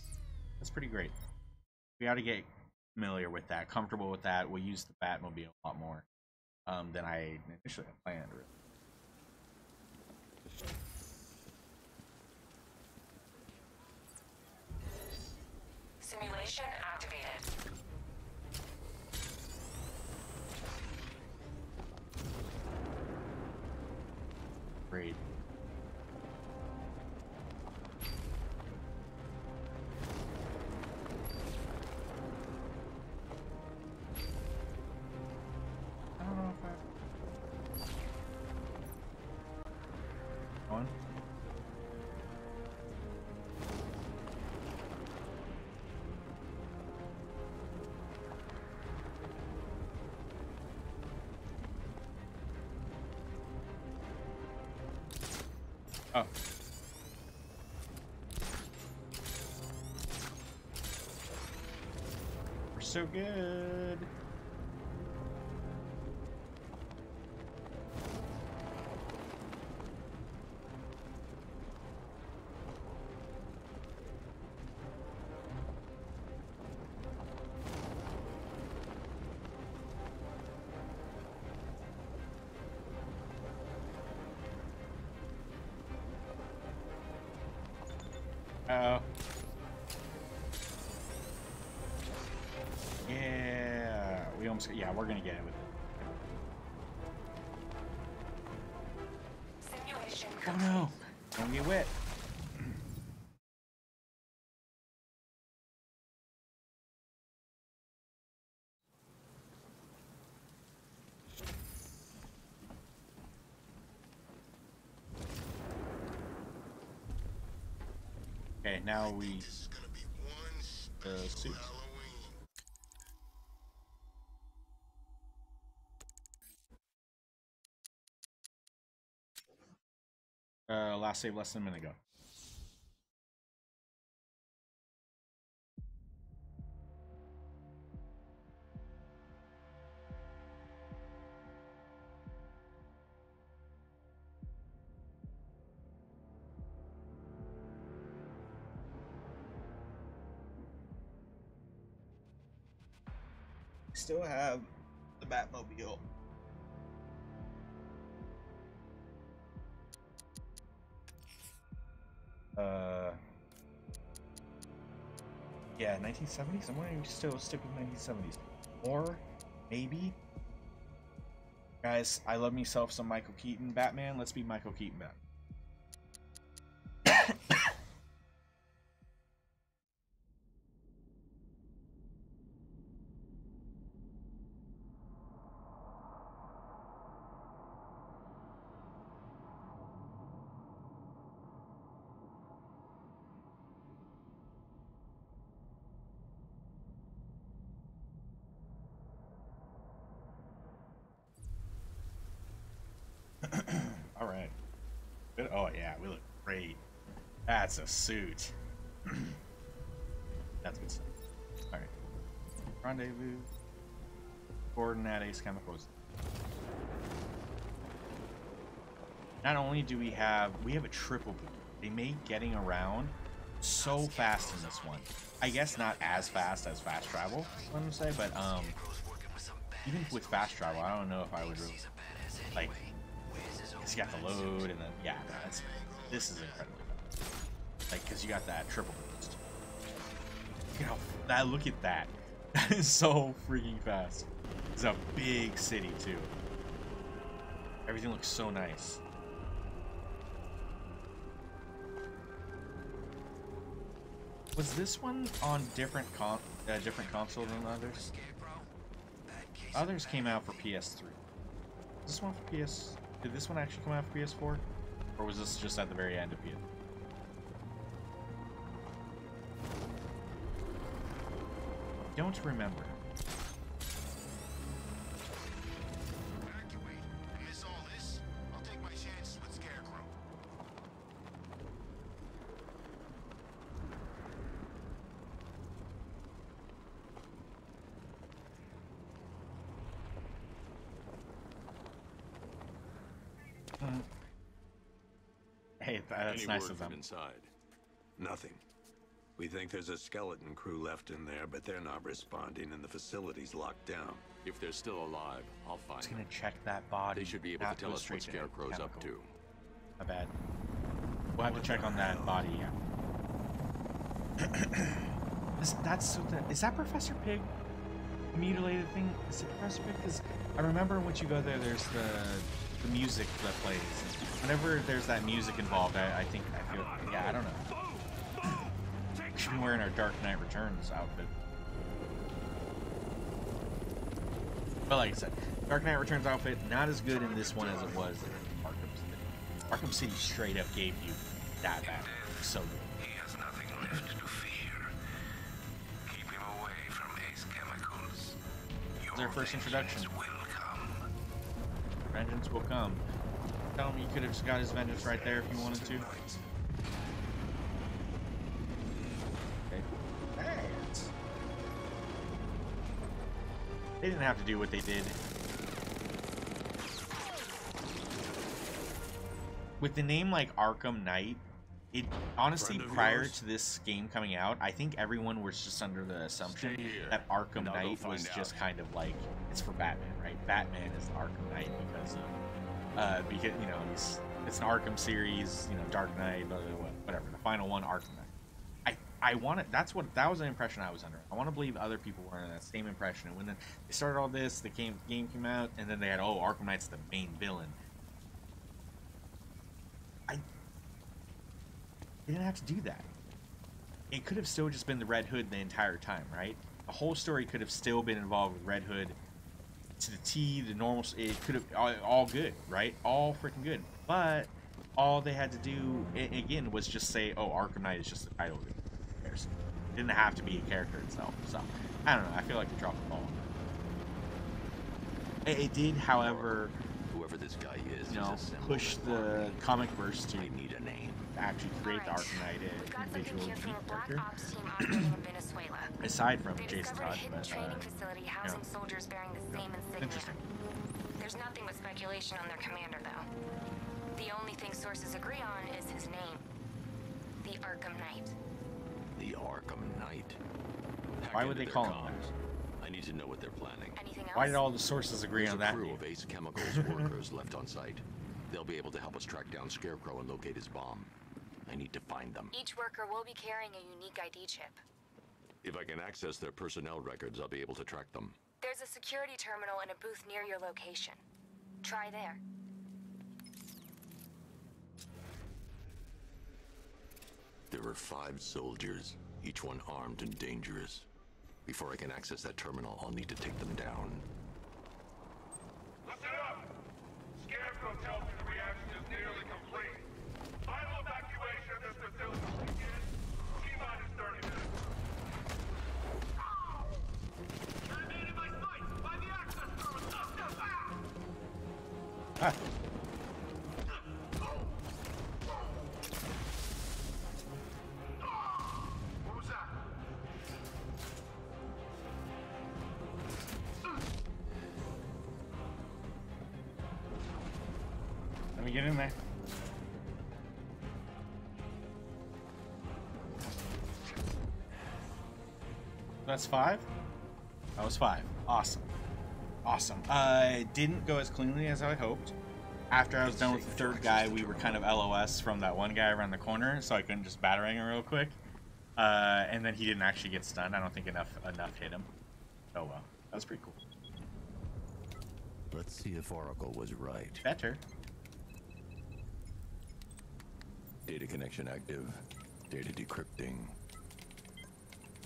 That's pretty great. We ought to get familiar with that, comfortable with that. We'll use the Batmobile a lot more um, than I initially had planned. Really. So good. Oh. Yeah, we almost. Yeah, we're gonna get it with it. Simulation Oh no! Don't get wet. Okay, now we the uh, suits. Uh, last save less than a minute ago. Still have the Batmobile. Uh, yeah, 1970s. I'm wondering if we still stick with 1970s, or maybe. Guys, I love myself some Michael Keaton Batman. Let's be Michael Keaton Batman. That's a suit. That's good stuff. All right. Rendezvous. Gordon at Ace Chemicals. Not only do we have we have a triple boot. They make getting around so fast in this one. I guess not as fast as fast travel, let me say, but um even with fast travel, I don't know if I would really like it's got the load and then yeah, that's this is incredibly fast. Like because you got that triple boost. You know that look at that. That is so freaking fast. It's a big city too. Everything looks so nice. Was this one on different con uh, different console than others? Others came out for PS3. This one for PS. Did this one actually come out for PS4, or was this just at the very end of PS? With Scarecrow. Mm. Hey, that's Any nice word of them. inside? Nothing. We think there's a skeleton crew left in there, but they're not responding and the facility's locked down. If they're still alive, I'll find Just gonna check that body. They should be able to tell us what straight to Scarecrow's up to. My bad. We'll have to check on that body. Yeah. is, that's so that, is that Professor Pig? Mutilated thing? Is it Professor Pig? Because I remember once you go there, there's the the music that plays. Whenever there's that music involved, I, I think I feel yeah I don't know. We wearing our Dark Knight Returns outfit. But like I said, Dark Knight Returns outfit not as good in this one as it was in Arkham City. Arkham City straight up gave you that bad. So good. He has nothing left to fear. Keep him away from Ace Chemicals. It's their first introduction. Will come. Vengeance will come. Tell him you could have just got his vengeance right there if you wanted to. They didn't have to do what they did. With the name like Arkham Knight, it honestly prior yours? to this game coming out, I think everyone was just under the assumption that Arkham and I'll go Knight was find just kind of like it's for Batman, right? Batman is the Arkham Knight because of uh because you know he's it's an Arkham series, you know, Dark Knight, blah, blah, blah, whatever. The final one, Arkham Knight. I I want it. That's what that was the impression I was under. I want to believe other people were under that same impression. And when they started all this, the game game came out, and then they had oh Arkham Knight's the main villain. I they didn't have to do that. It could have still just been the Red Hood the entire time, right? The whole story could have still been involved with Red Hood to the T, the normal. It could have all, all good, right? All freaking good. But all they had to do again was just say, "Oh, Arkham Knight is just the title." of comparison. It didn't have to be a character itself. So I don't know. I feel like they dropped the ball. It, it did, however, Whoever this guy is, you know, is push the army. comic verse to I need a name. actually create the Alright. Arkham Knight We've got a something visual here from a unique character. ops team operating in Venezuela. Aside from Jason Todd, but, uh, facility housing soldiers bearing the same insignia. Interesting. There's nothing but speculation on their commander, though. The only thing sources agree on is his name. The Arkham Knight. The Arkham Knight. Hack Why would they their call him comms. I need to know what they're planning. Anything else? Why did all the sources agree There's on a that? crew name? of Ace Chemicals workers left on site. They'll be able to help us track down Scarecrow and locate his bomb. I need to find them. Each worker will be carrying a unique ID chip. If I can access their personnel records, I'll be able to track them. There's a security terminal in a booth near your location. Try there. There are five soldiers, each one armed and dangerous. Before I can access that terminal, I'll need to take them down. That's five? That was five. Awesome. Awesome. Uh, it didn't go as cleanly as I hoped. After I was done with the third guy, we were kind of LOS from that one guy around the corner, so I couldn't just batarang him real quick. Uh, and then he didn't actually get stunned. I don't think enough enough hit him. Oh well. That was pretty cool. Let's see if Oracle was right. Better. Data connection active. Data decrypting.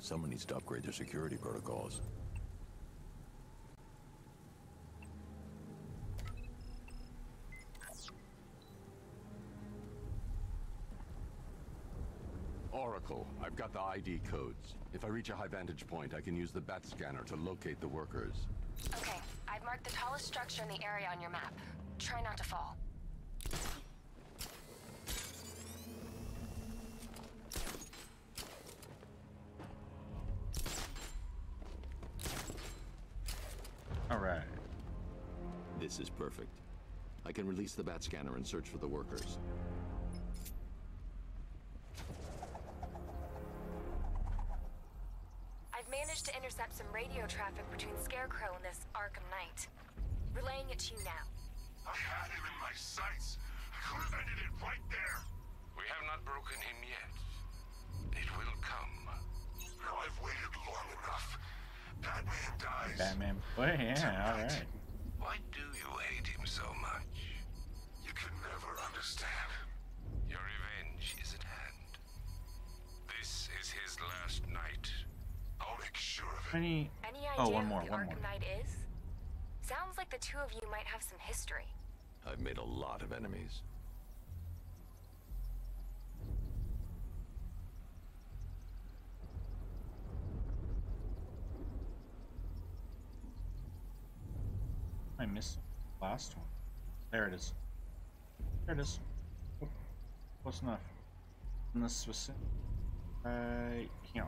Someone needs to upgrade their security protocols. Oracle, I've got the ID codes. If I reach a high vantage point, I can use the bat scanner to locate the workers. Okay, I've marked the tallest structure in the area on your map. Try not to fall. This is perfect. I can release the bat scanner and search for the workers. I've managed to intercept some radio traffic between Scarecrow and this Arkham Knight. Relaying it to you now. I had him in my sights. I could have ended it right there. We have not broken him yet. It will come. Now I've waited long enough. Batman dies. Batman. Boy, yeah, alright. Sure of it. Any? Any Oh, idea one who more, the one more. Knight is? Sounds like the two of you might have some history. I've made a lot of enemies. I missed the last one. There it is. There it is. Oh, close enough. And this was right uh, here.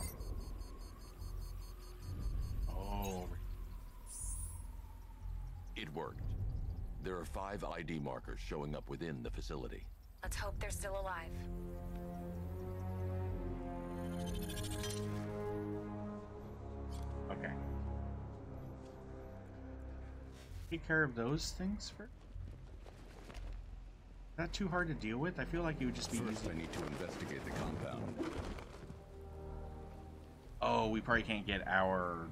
Oh, It worked. There are five ID markers showing up within the facility. Let's hope they're still alive. okay. Take care of those things first. Is that too hard to deal with? I feel like it would just be First, easy. I need to investigate the compound. Oh, we probably can't get our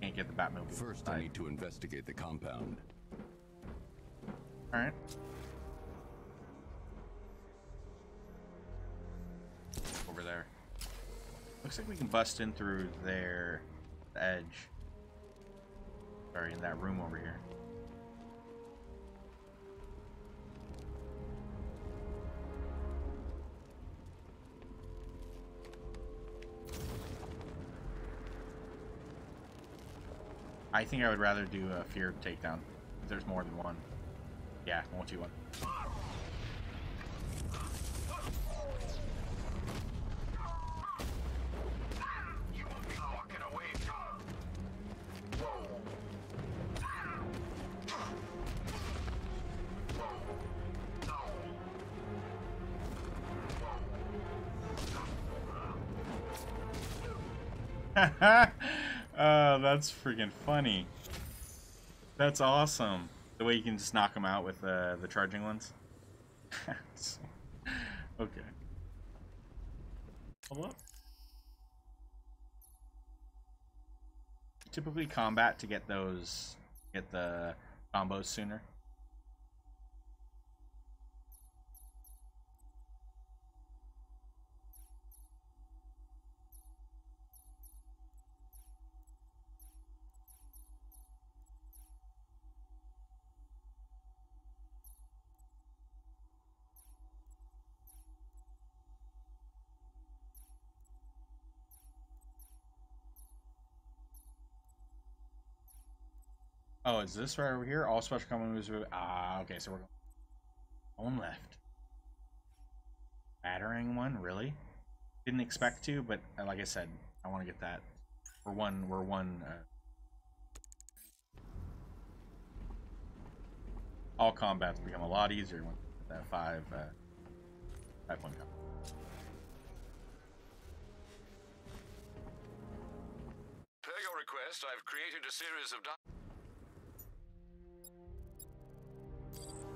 can't get the Batmobile. First, I need to investigate the compound. All right. Over there. Looks like we can bust in through their edge. Sorry, in that room over here. I think I would rather do a fear takedown. There's more than one. Yeah, one, two, one. That's freaking funny. That's awesome. The way you can just knock them out with uh, the charging ones. okay. Hold up. Typically combat to get those, get the combos sooner. Oh, is this right over here? All special combat moves. Ah, okay, so we're going one left. Battering one, really? Didn't expect to, but uh, like I said, I want to get that. We're one. We're one. Uh, all combats become a lot easier when that five. Uh, five one combat. Per your request, I've created a series of.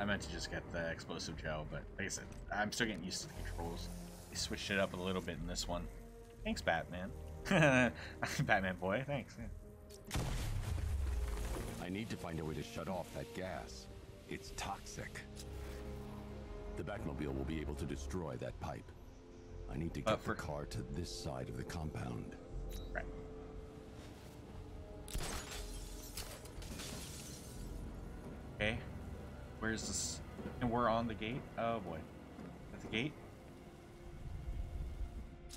I meant to just get the explosive gel, but like I said, I'm still getting used to the controls. They switched it up a little bit in this one. Thanks, Batman. Batman boy, thanks. yeah. I need to find a way to shut off that gas. It's toxic. The Batmobile will be able to destroy that pipe. I need to uh, get the car to this side of the compound. Right. Where's this? And we're on the gate? Oh boy. At the gate?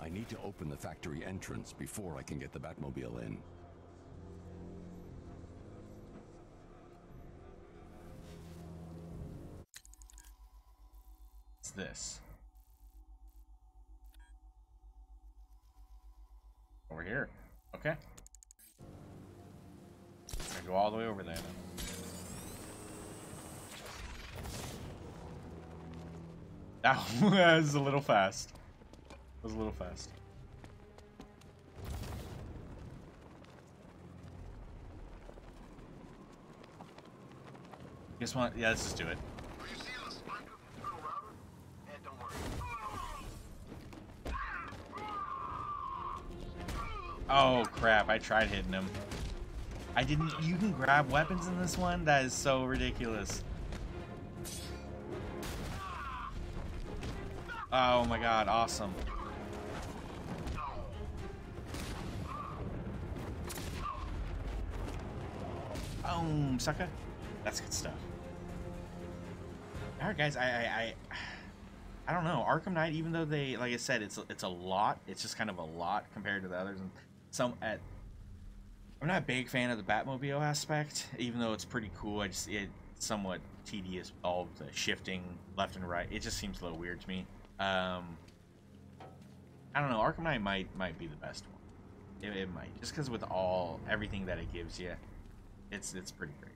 I need to open the factory entrance before I can get the Batmobile in. It's this. Over here. Okay. Gonna go all the way over there then. That was a little fast. That was a little fast. Guess what? Yeah, let's just do it. Oh crap, I tried hitting him. I didn't- you can grab weapons in this one? That is so ridiculous. Oh my god, awesome. Boom, sucker. That's good stuff. Alright guys, I, I, I I don't know. Arkham Knight, even though they, like I said, it's it's a lot. It's just kind of a lot compared to the others. And some at, I'm not a big fan of the Batmobile aspect, even though it's pretty cool. I just it somewhat tedious. All the shifting left and right. It just seems a little weird to me. Um, I don't know. Arkham Knight might might be the best one. It, it might just because with all everything that it gives you, it's it's pretty great.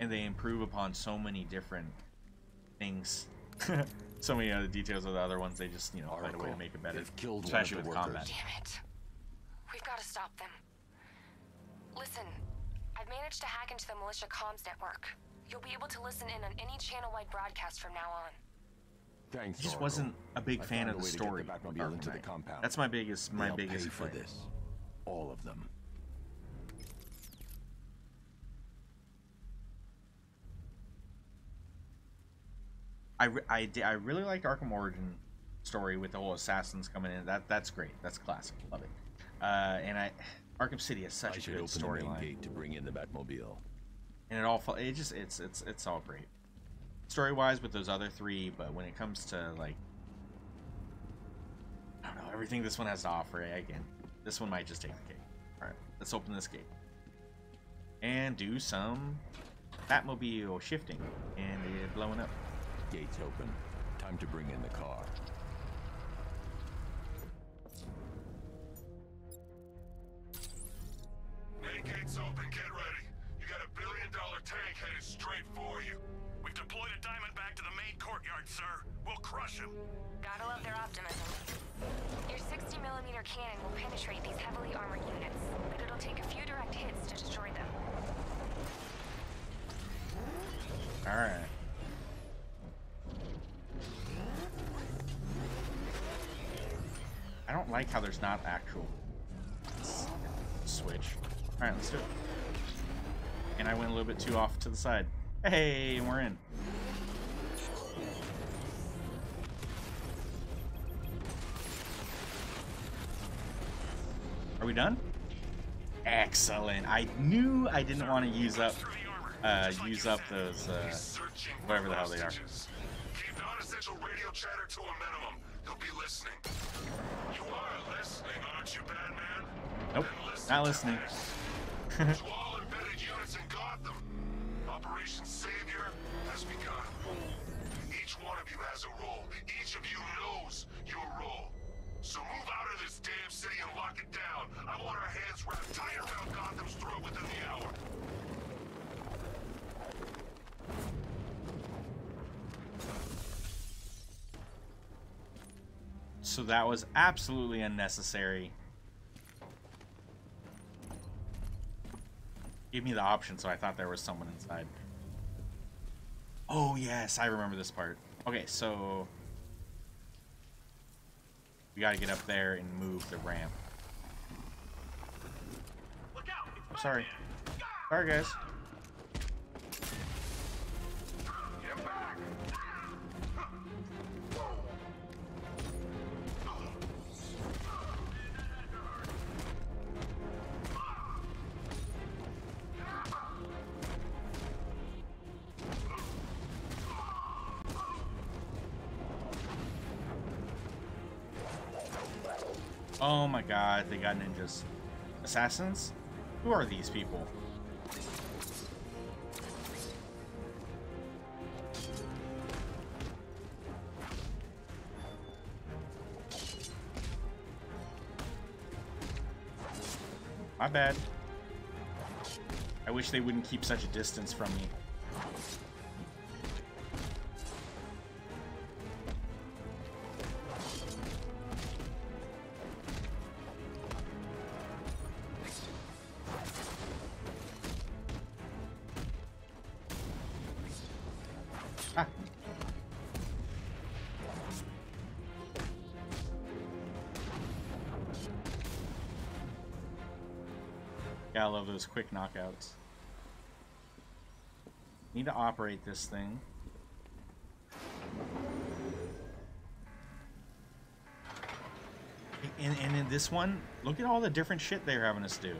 And they improve upon so many different things. so many other details of the other ones. They just you know find a way to make it better, They've killed one especially with workers. combat. Damn it. We've got to stop them. Listen, I've managed to hack into the militia comms network. You'll be able to listen in on any channel-wide broadcast from now on. Thanks, I just wasn't a big I fan of the story. The Batmobile into the compound. That's my biggest my They'll biggest pay for this. All of them. I, I, I really liked Arkham Origin story with the whole assassins coming in. That that's great. That's classic. Love it. Uh, and I Arkham City has such I a good storyline, gate to bring in the Batmobile. and it all it just it's it's it's all great. Story wise with those other three, but when it comes to like I don't know everything this one has to offer, eh, again, this one might just take the cake. All right, let's open this gate and do some Batmobile shifting and it blowing up. Gates open. Time to bring in the car. Main gate's open, get ready. You got a billion dollar tank headed straight for you. We've Diamondback to the main courtyard, sir. We'll crush him. Gotta love their optimism. Your 60 millimeter cannon will penetrate these heavily armored units, but it'll take a few direct hits to destroy them. All right. I don't like how there's not actual s- switch. All right, let's do it. And I went a little bit too off to the side. Hey, and we're in. Are we done? Excellent. I knew I didn't want to use up uh, use up those uh, whatever the hell they are. Keep non-essential radio chatter to a minimum. They'll be listening. You are listening, aren't you, Batman? Nope, not listening. to all embedded units in Gotham. Operation So that was absolutely unnecessary. Give me the option, so I thought there was someone inside. Oh, yes, I remember this part. Okay, so... We gotta get up there and move the ramp. Out, Sorry. Sorry, guys. Assassins? Who are these people? My bad. I wish they wouldn't keep such a distance from me. Those quick knockouts. Need to operate this thing. And, and in this one, look at all the different shit they're having us do.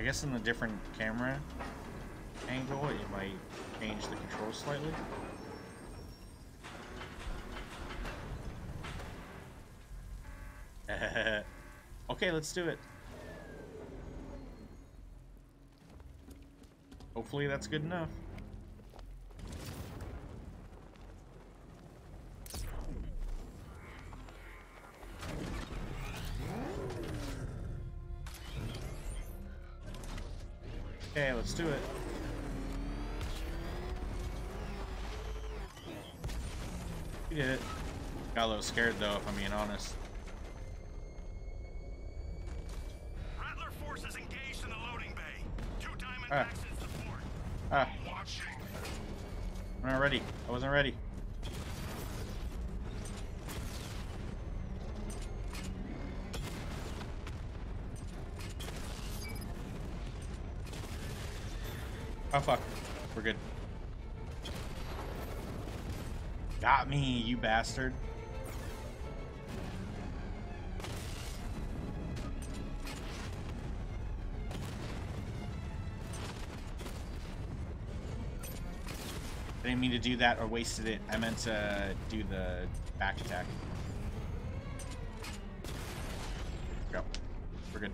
I guess in the different camera angle, it might change the controls slightly. okay, let's do it. Hopefully that's good enough. Little scared though, if I'm being honest. Rattler forces engaged in the loading bay. Two diamond Ah. support. Ah. I'm not ready. I wasn't ready. Oh fuck. We're good. Got me, you bastard. Didn't mean to do that or wasted it. I meant to do the back attack. Go. We're good.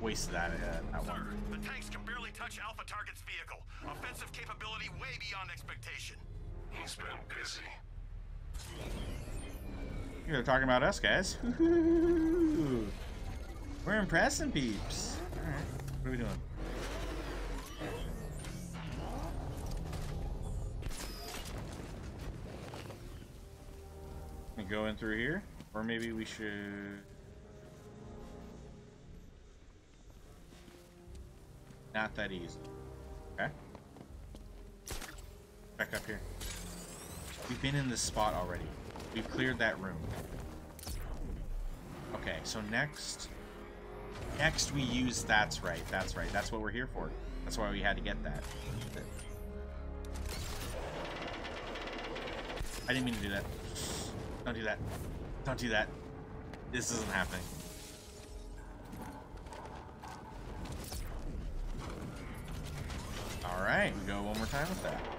Wasted that, uh, that one. Sir, the tanks can barely touch Alpha Target's vehicle. Offensive capability way beyond expectation. He's been busy. You're talking about us, guys. We're impressing peeps. Alright. What are we doing? Go in through here? Or maybe we should... Not that easy. Okay. Back up here. We've been in this spot already. We've cleared that room. Okay, so next... Next we use... That's right, that's right. That's what we're here for. That's why we had to get that. I didn't mean to do that. Don't do that. Don't do that. This isn't happening. Alright, we go one more time with that.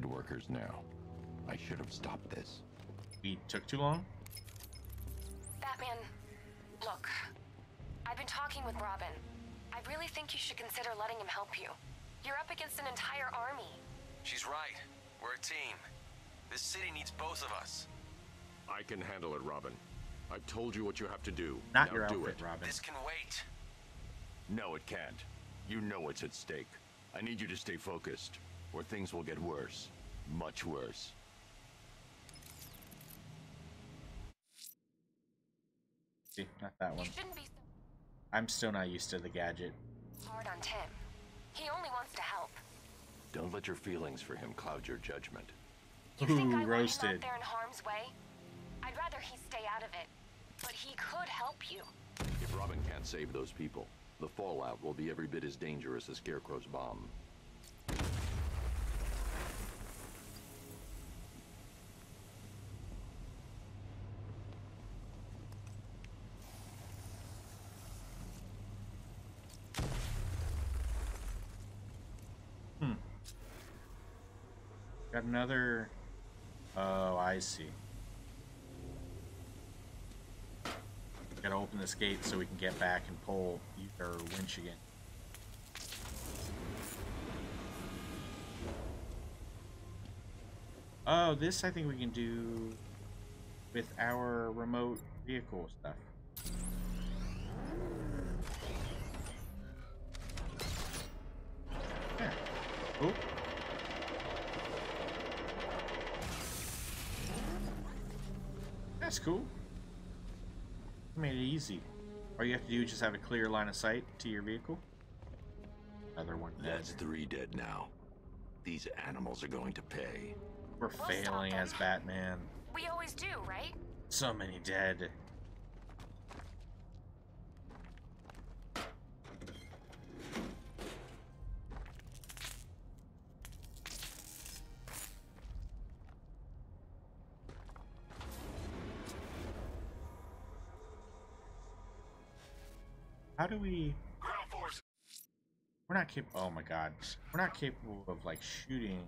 Dead workers now. I should have stopped this. We took too long? Batman, look. I've been talking with Robin. I really think you should consider letting him help you. You're up against an entire army. She's right. We're a team. This city needs both of us. I can handle it, Robin. I've told you what you have to do. Not now your do outfit, it. Robin. This can wait. No, it can't. You know what's at stake. I need you to stay focused, or things will get worse. Much worse. See, not that one. You be I'm still not used to the gadget. hard on Tim. He only wants to help. Don't let your feelings for him cloud your judgment. You think I Ooh, want him out roasted. there in harm's way? I'd rather he stay out of it. But he could help you. If Robin can't save those people, the fallout will be every bit as dangerous as Scarecrow's bomb. Got another... Oh, I see. Gotta open this gate so we can get back and pull our winch again. Oh, this I think we can do with our remote vehicle stuff. That's cool. Made it easy. All you have to do is just have a clear line of sight to your vehicle. Another one dead. That's three dead now. These animals are going to pay. We're failing as Batman. We always do, right? So many dead. How do we... We're not capable... Oh my god. We're not capable of, like, shooting...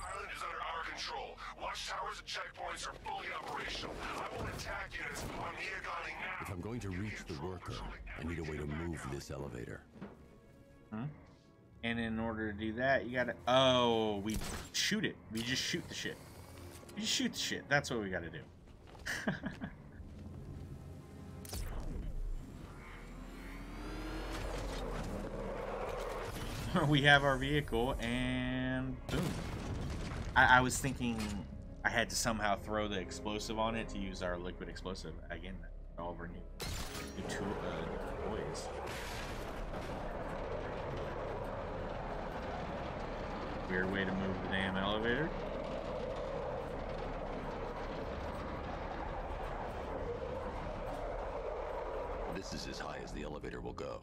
Island is under our control. Watchtowers and checkpoints are fully operational. I will attack units on Miagani now. If I'm going to reach the worker, I need a way to move this elevator. Hmm? And in order to do that, you gotta... Oh, we shoot it. We just shoot the shit. We just shoot the shit. That's what we gotta do. we have our vehicle, and boom. I, I, was thinking I had to somehow throw the explosive on it to use our liquid explosive. Again, all of our new, new tool, uh, toys. Weird way to move the damn elevator. This is as high as the elevator will go.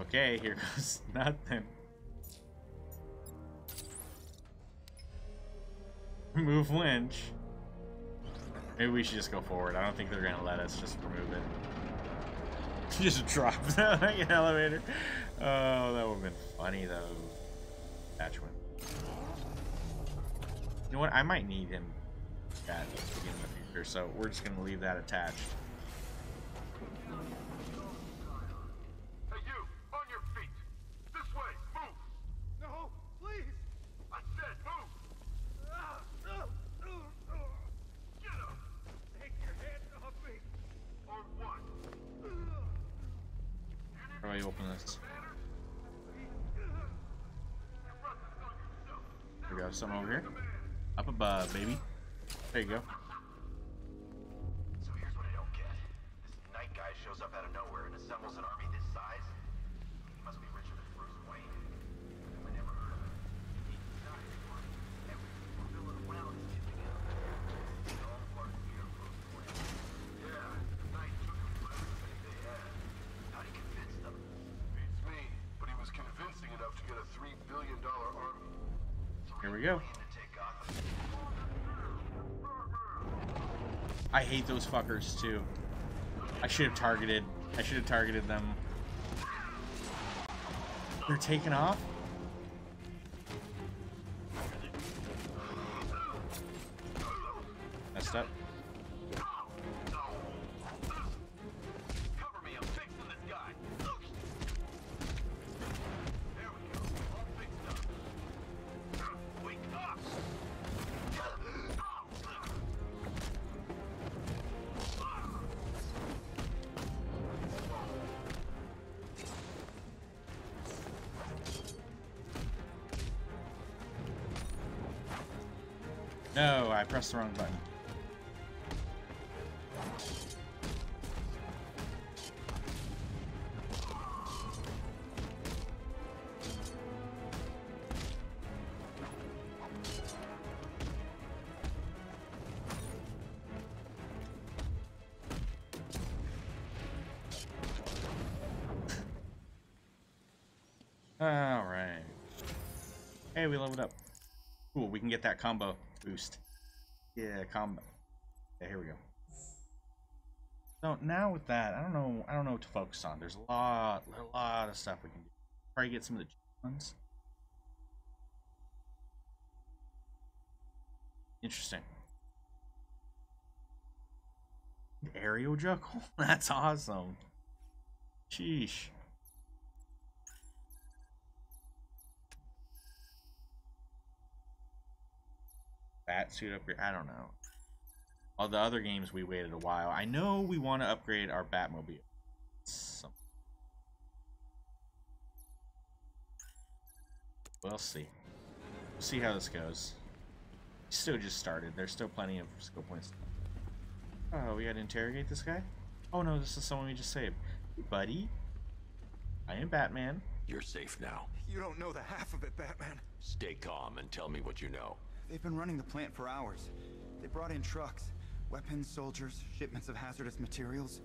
Okay, here goes nothing. Move winch. Maybe we should just go forward. I don't think they're gonna let us just remove it. just drop the like elevator. Oh, that would have been funny though. Attachment. You know what? I might need him that in the future, so we're just gonna leave that attached. Those fuckers too. I should have targeted. I should have targeted them. They're taking off? Boost. Yeah, combo. Yeah, here we go. So now with that, I don't know I don't know what to focus on. There's a lot a lot of stuff we can do. Probably get some of the ones. Interesting. Aerial Juckle? That's awesome. Sheesh. Bat suit upgrade. I don't know. All the other games we waited a while. I know we want to upgrade our Batmobile. Some... We'll see. We'll see how this goes. Still just started. There's still plenty of skill points. Oh, we gotta interrogate this guy? Oh no, this is someone we just saved. Hey, buddy. I am Batman. You're safe now. You don't know the half of it, Batman. Stay calm and tell me what you know. They've been running the plant for hours. They brought in trucks, weapons, soldiers, shipments of hazardous materials.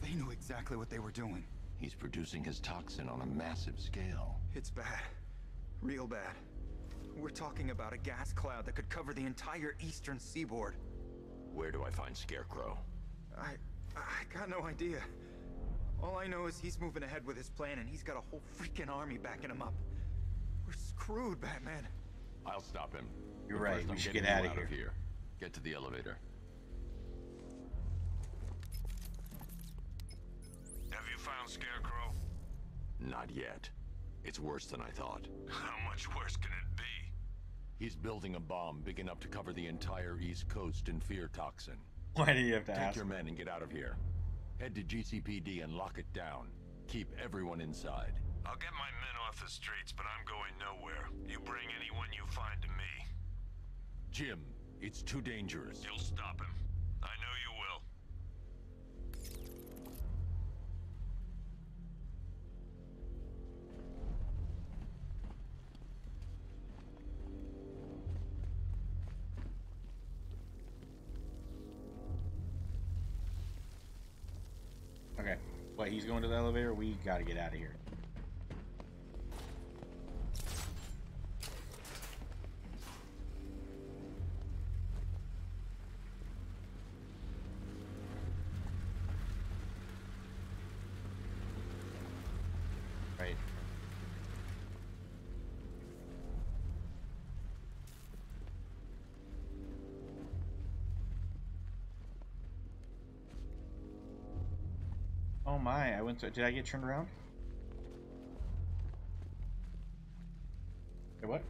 They knew exactly what they were doing. He's producing his toxin on a massive scale. It's bad. Real bad. We're talking about a gas cloud that could cover the entire eastern seaboard. Where do I find Scarecrow? I... I got no idea. All I know is he's moving ahead with his plan and he's got a whole freaking army backing him up. We're screwed, Batman. I'll stop him. You're But right, First, we should get you outta out of here. here. Get to the elevator. Have you found Scarecrow? Not yet. It's worse than I thought. How much worse can it be? He's building a bomb big enough to cover the entire East Coast in fear toxin. Why do you have to Take ask? your men and get out of here. Head to GCPD and lock it down. Keep everyone inside. I'll get my men off the streets, but I'm going nowhere. You bring anyone you find to me. Jim, it's too dangerous. You'll stop him. I know you will. Okay. What, he's going to the elevator? We gotta get out of here. My, I went to, did I get turned around? Wait, what?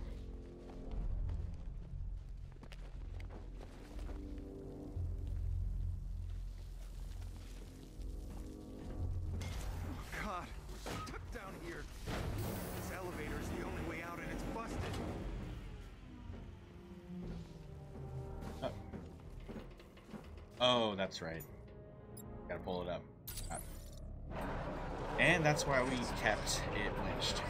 Oh, God, we're stuck down here. This elevator is the only way out and it's busted. Oh, oh that's right. Gotta pull it up. And that's why we kept it lynched.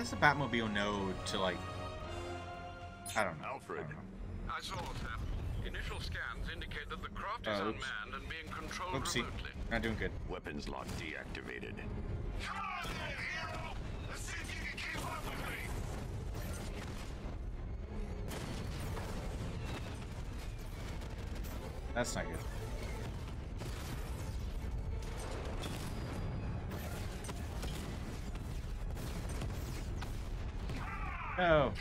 Does the Batmobile know to like? I don't know. Alfred. I saw it happen. Initial scans indicate that the craft is Uh, oops. unmanned and being controlled Oopsie. remotely. Not doing good. Weapons lock deactivated. That's not good. No.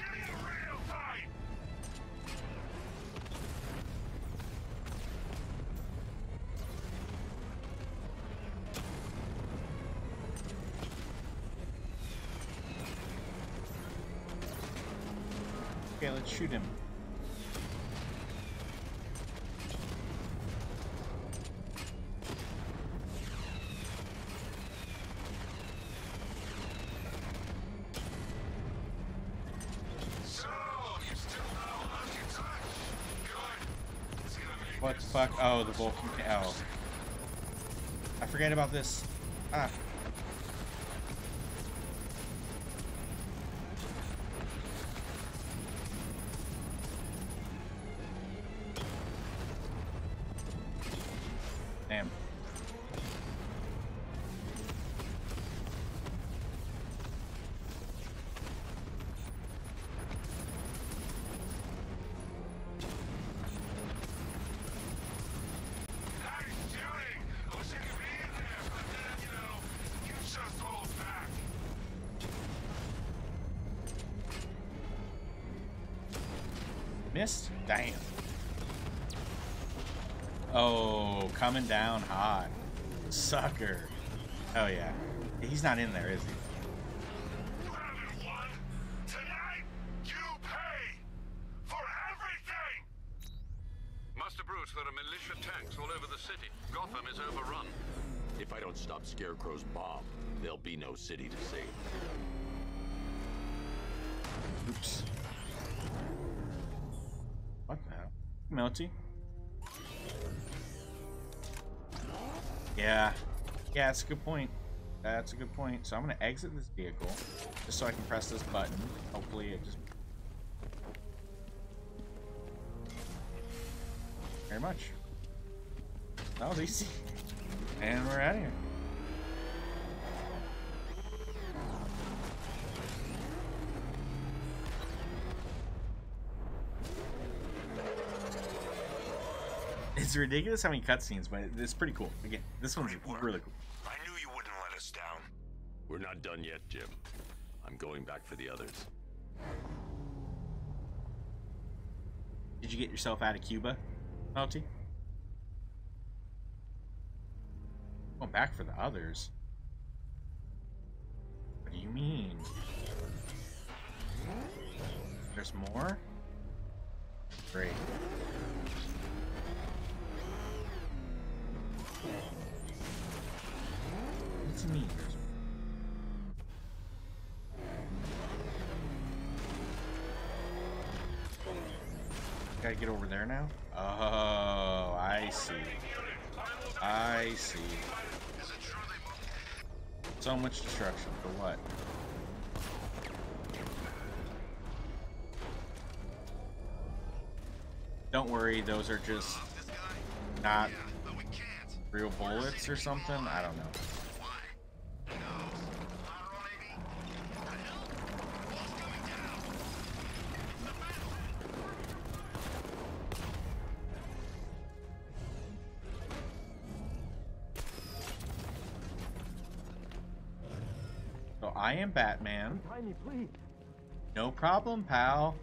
Oh, the Vulcan. Oh. I forget about this. Ah. Coming down hot. Sucker. Oh, yeah. He's not in there, is he? Yeah. Yeah, that's a good point. That's a good point. So I'm going to exit this vehicle just so I can press this button. Hopefully it just... Very much. That was easy. And we're out of here. It's ridiculous how many cutscenes, but it's pretty cool. Again, this one's really cool. I knew you wouldn't let us down. We're not done yet, Jim. I'm going back for the others. Did you get yourself out of Cuba, Melty? Going back for the others. What do you mean? There's more? Great. What's it mean? Gotta get over there now? Oh, I see. I see. So much destruction for what? Don't worry, those are just not real bullets or something? I don't know. So I am Batman. No problem, pal.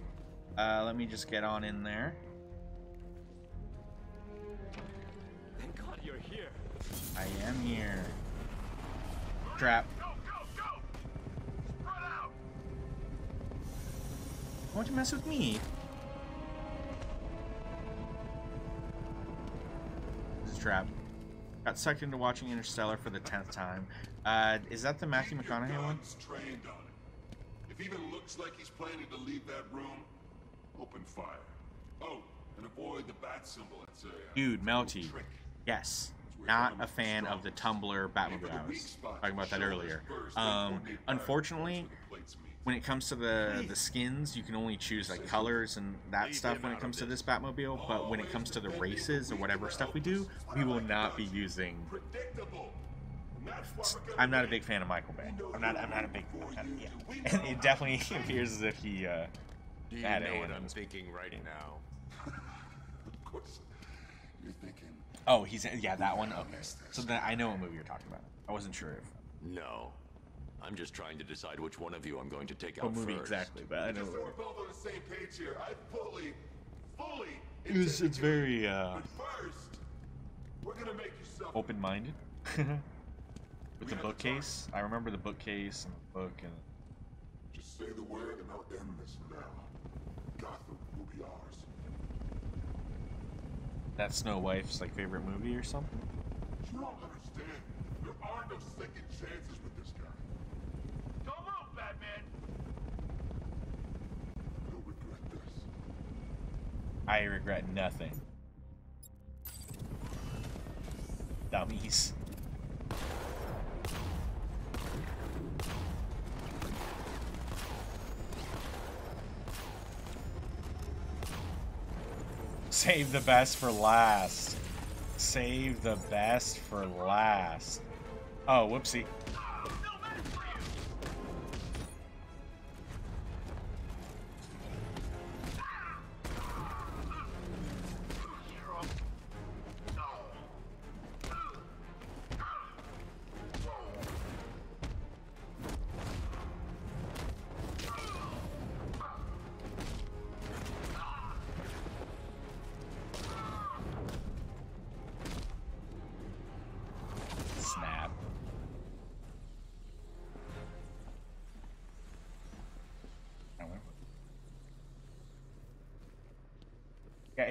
Uh, let me just get on in there. I am here. Trap. Won't you mess with me? This is Trap. Got sucked into watching Interstellar for the tenth time. Uh, is that the Matthew McConaughey one? Trained on it. If even looks like he's planning to leave that room, open fire. Oh, and avoid the bat symbol. It's a uh, Dude, Melty. Yes. Not a fan of the Tumbler Batmobile. I was talking about that earlier. Um, unfortunately, when it comes to the the skins, you can only choose like colors and that stuff when it comes to this Batmobile. But when it comes to the races or whatever stuff we do, we will not be using. I'm not a big fan of Michael Bay. I'm not. I'm not a big fan. Yeah, and it definitely appears as if he uh, Do you had a know hand what I'm this. thinking right now? Of course, you're thinking. Oh, he's yeah that one. Okay, so then I know what movie you're talking about. I wasn't sure if No. I'm just trying to decide which one of you I'm going to take what out movie first. exactly, but I know. Just so we're both on the same page here, I fully, fully. It's, it's very uh, First, we're gonna make you open-minded with the bookcase. I remember the bookcase and the book and Just say the word and I'll end this now. that Snow Wife's like favorite movie or something? You don't understand. There are no second chances with this guy. Don't move, Batman. You'll regret this. I regret nothing. Dummies. Save the best for last. Save the best for last. Oh, whoopsie.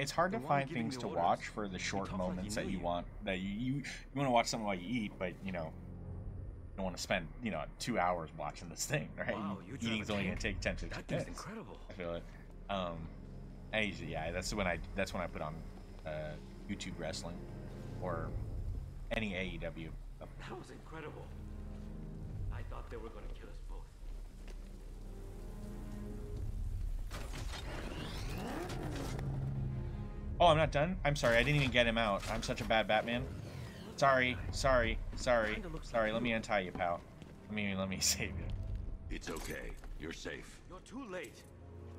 It's hard to find things to watch for the short talks like moments that you you. want. That you you, you want to watch something while you eat, but you know, you don't want to spend you know two hours watching this thing, right? Wow, Eating's only gonna take ten to fifteen minutes. incredible. I feel it. Um, and usually, yeah, that's when I that's when I put on uh, YouTube wrestling or any AEW. That was incredible. I thought they were gonna Oh, I'm not done. I'm sorry. I didn't even get him out. I'm such a bad Batman. Sorry, sorry, sorry, sorry. Let me untie you, pal. Let me let me save you. It's okay. You're safe. You're too late.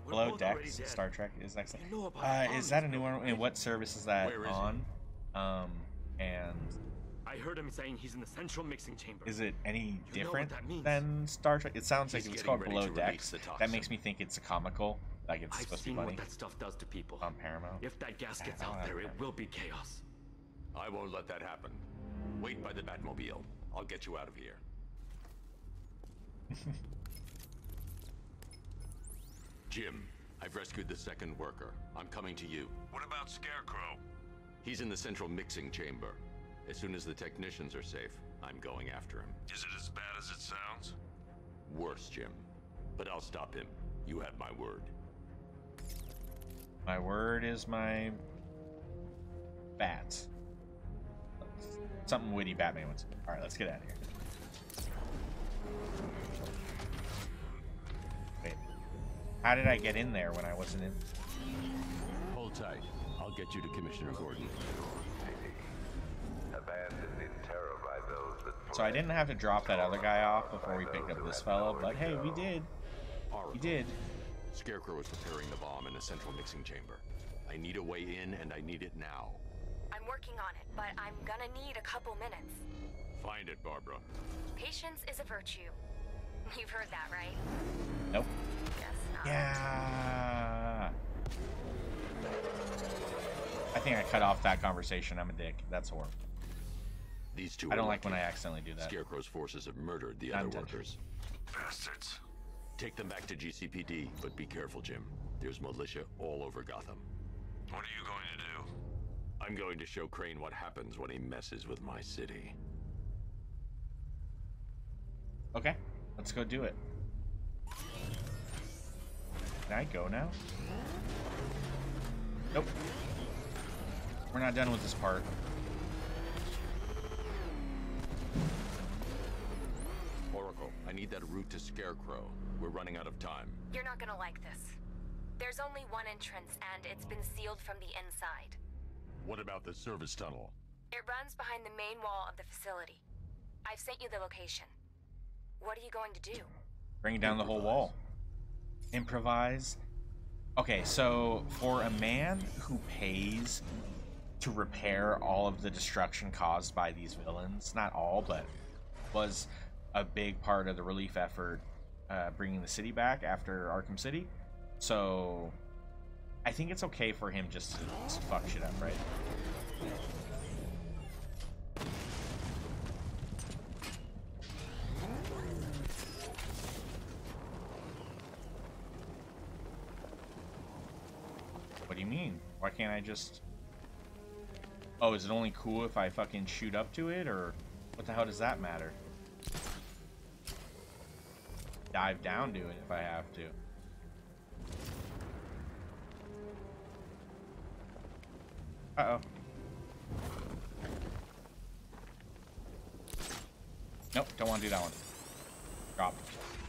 We're Below both already Decks. Star Trek is excellent. You know Uh, is that a new one? And what service is that Where is he? on? Um, and I heard him saying he's in the central mixing chamber. is it any You different than Star Trek? It sounds like He's it was getting called ready Below to Decks. That makes me think it's a comical, like it's I've supposed to be seen what that stuff does to people. On Paramount. If that gas gets out there, it will be chaos. I won't let that happen. Wait by the Batmobile. I'll get you out of here. Jim, I've rescued the second worker. I'm coming to you. What about Scarecrow? He's in the central mixing chamber. As soon as the technicians are safe, I'm going after him. Is it as bad as it sounds? Worse, Jim. But I'll stop him. You have my word. My word is my bats. Something witty Batman would say. All right, let's get out of here. Wait, how did I get in there when I wasn't in? Hold tight. I'll get you to Commissioner Gordon. Abandoned in terror by those that So I didn't have to drop that other guy off before we picked up this fellow, but hey, we did. We did. Scarecrow is preparing the bomb in the central mixing chamber. I need a way in, and I need it now. I'm working on it, but I'm gonna need a couple minutes. Find it, Barbara. Patience is a virtue. You've heard that, right? Nope. Guess not. Yeah. I think I cut off that conversation. I'm a dick. That's horrible. These two I don't are like when. I accidentally do that. Scarecrow's forces have murdered the Not other intentional. workers. Bastards. Take them back to GCPD, but be careful, Jim. There's militia all over Gotham. What are you going to do? I'm going to show Crane what happens when he messes with my city. Okay, let's go do it. Can I go now? Nope. We're not done with this part. Oracle, I need that route to Scarecrow. We're running out of time. You're not gonna like this. There's only one entrance, and it's been sealed from the inside. What about the service tunnel? It runs behind the main wall of the facility. I've sent you the location. What are you going to do? Bring down the whole wall. Improvise. Okay, so for a man who pays to repair all of the destruction caused by these villains, not all, but was a big part of the relief effort uh, bringing the city back after Arkham City. So I think it's okay for him just to, just fuck shit up, right? What do you mean? Why can't I just... Oh, is it only cool if I fucking shoot up to it, or what the hell does that matter? Dive down to it if I have to. Uh-oh. Nope, don't want to do that one. Drop.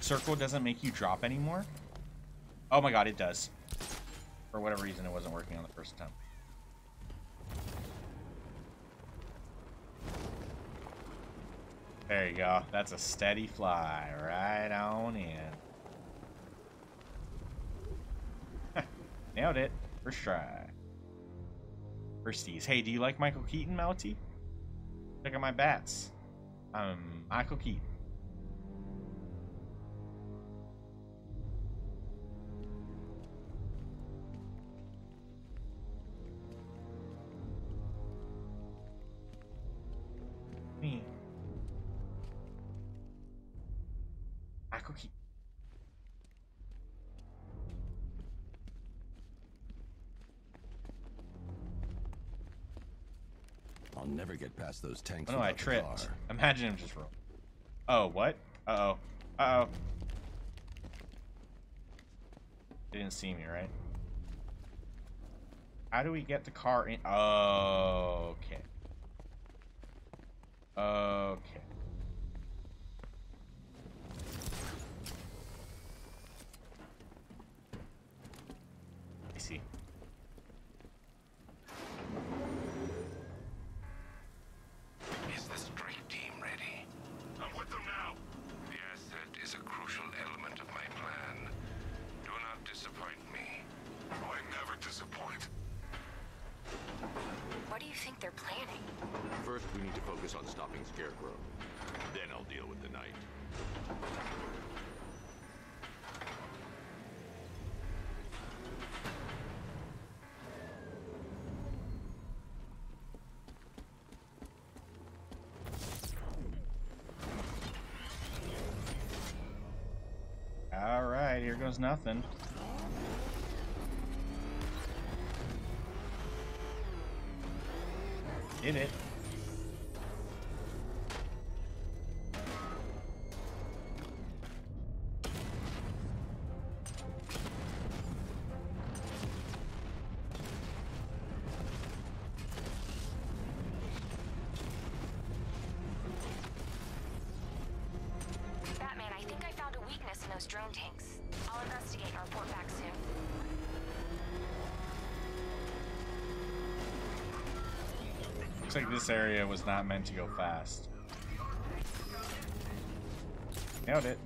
Circle doesn't make you drop anymore? Oh my god, it does. For whatever reason, it wasn't working on the first attempt. There you go. That's a steady fly right on in. Nailed it. First try. Firsties. Hey, do you like Michael Keaton, Melty? Check out my bats. Um, Michael Keaton. Me. Michael Keaton. I'll never get past those tanks. Oh no, I without the tripped. Imagine him just roll. Oh, what? Uh oh. Uh oh. They didn't see me, right? How do we get the car in? Oh, okay. Okay. I see. Is the strike team ready? I'm with them now. The asset is a crucial element of my plan. Do not disappoint me. Oh, I never disappoint. What do you think they're planning? First, we need to focus on stopping Scarecrow. Then I'll deal with the Knight. All right, here goes nothing. Did it. Like this area was not meant to go fast. Nailed it.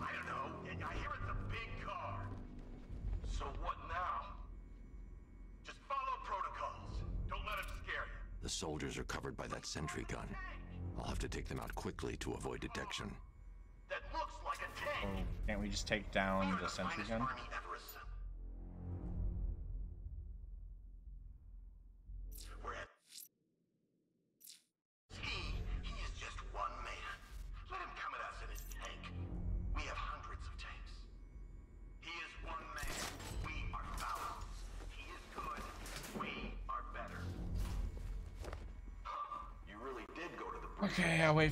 I don't know. I hear it's a big car. So what now? Just follow protocols. Don't let him scare you. The soldiers are covered by that sentry gun. I'll have to take them out quickly to avoid detection. That looks like a tank. Oh, can't we just take down the sentry gun?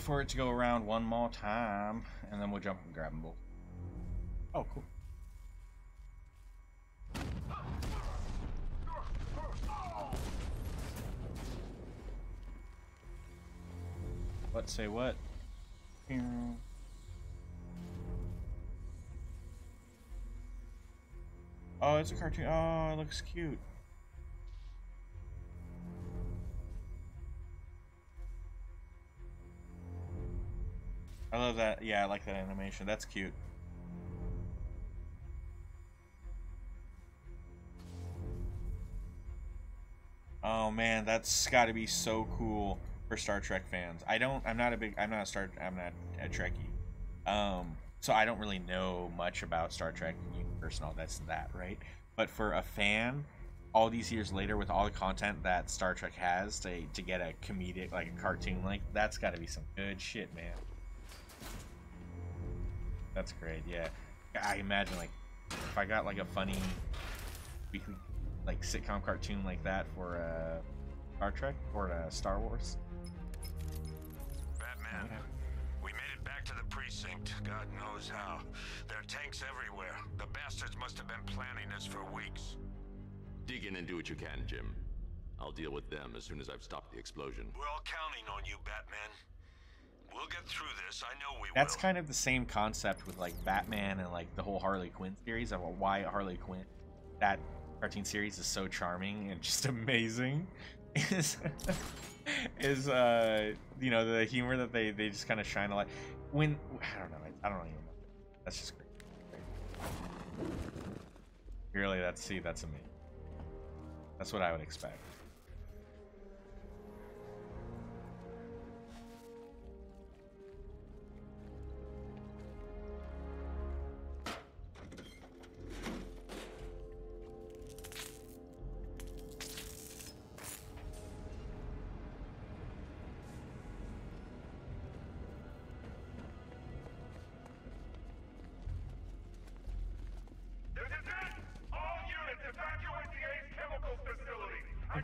For it to go around one more time, and then we'll jump and grab them both. Oh, cool. What say what? Oh, it's a cartoon. Oh, it looks cute. I love that. Yeah, I like that animation. That's cute. Oh man, that's got to be so cool for Star Trek fans. I don't. I'm not a big. I'm not a Star. I'm not a Trekkie. Um, so I don't really know much about Star Trek universe and all that's that, right? But for a fan, all these years later, with all the content that Star Trek has, to to get a comedic like a cartoon like that's got to be some good shit, man. That's great. Yeah, I imagine like if I got like a funny weekly like sitcom cartoon like that for uh, Star Trek or uh, Star Wars. Batman, we made it back to the precinct. God knows how. There are tanks everywhere. The bastards must have been planning this for weeks. Dig in and do what you can, Jim. I'll deal with them as soon as I've stopped the explosion. We're all counting on you, Batman. We'll get through this. I know we That's will. kind of the same concept with like Batman and like the whole Harley Quinn series of why Harley Quinn, that cartoon series is so charming and just amazing. Is is uh you know the humor that they they just kind of shine a light when I don't know I don't even know that's just great. Really, that's see that's amazing. That's what I would expect.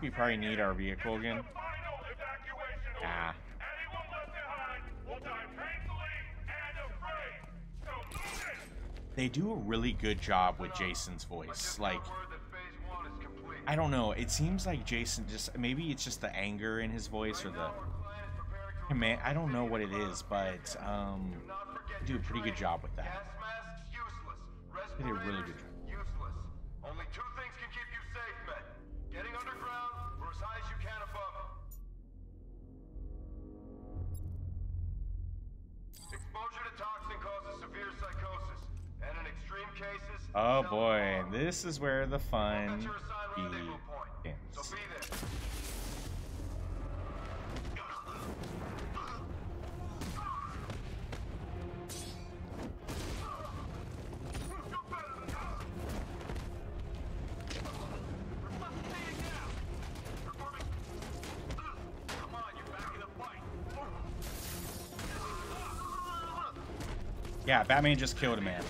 We probably need our vehicle again. Ah. They do a really good job with Jason's voice. Like I don't know, it seems like Jason just maybe it's just the anger in his voice or the command I don't know what it is, but um do a pretty good job with that. They did a really good job. This is where the fun begins. so. Yeah, Batman just killed a man.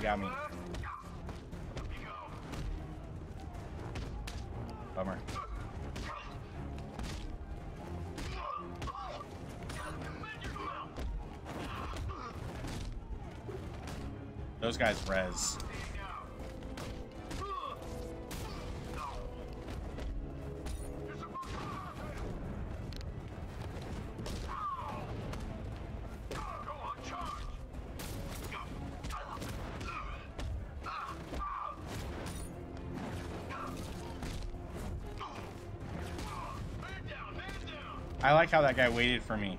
Damn, like how that guy waited for me.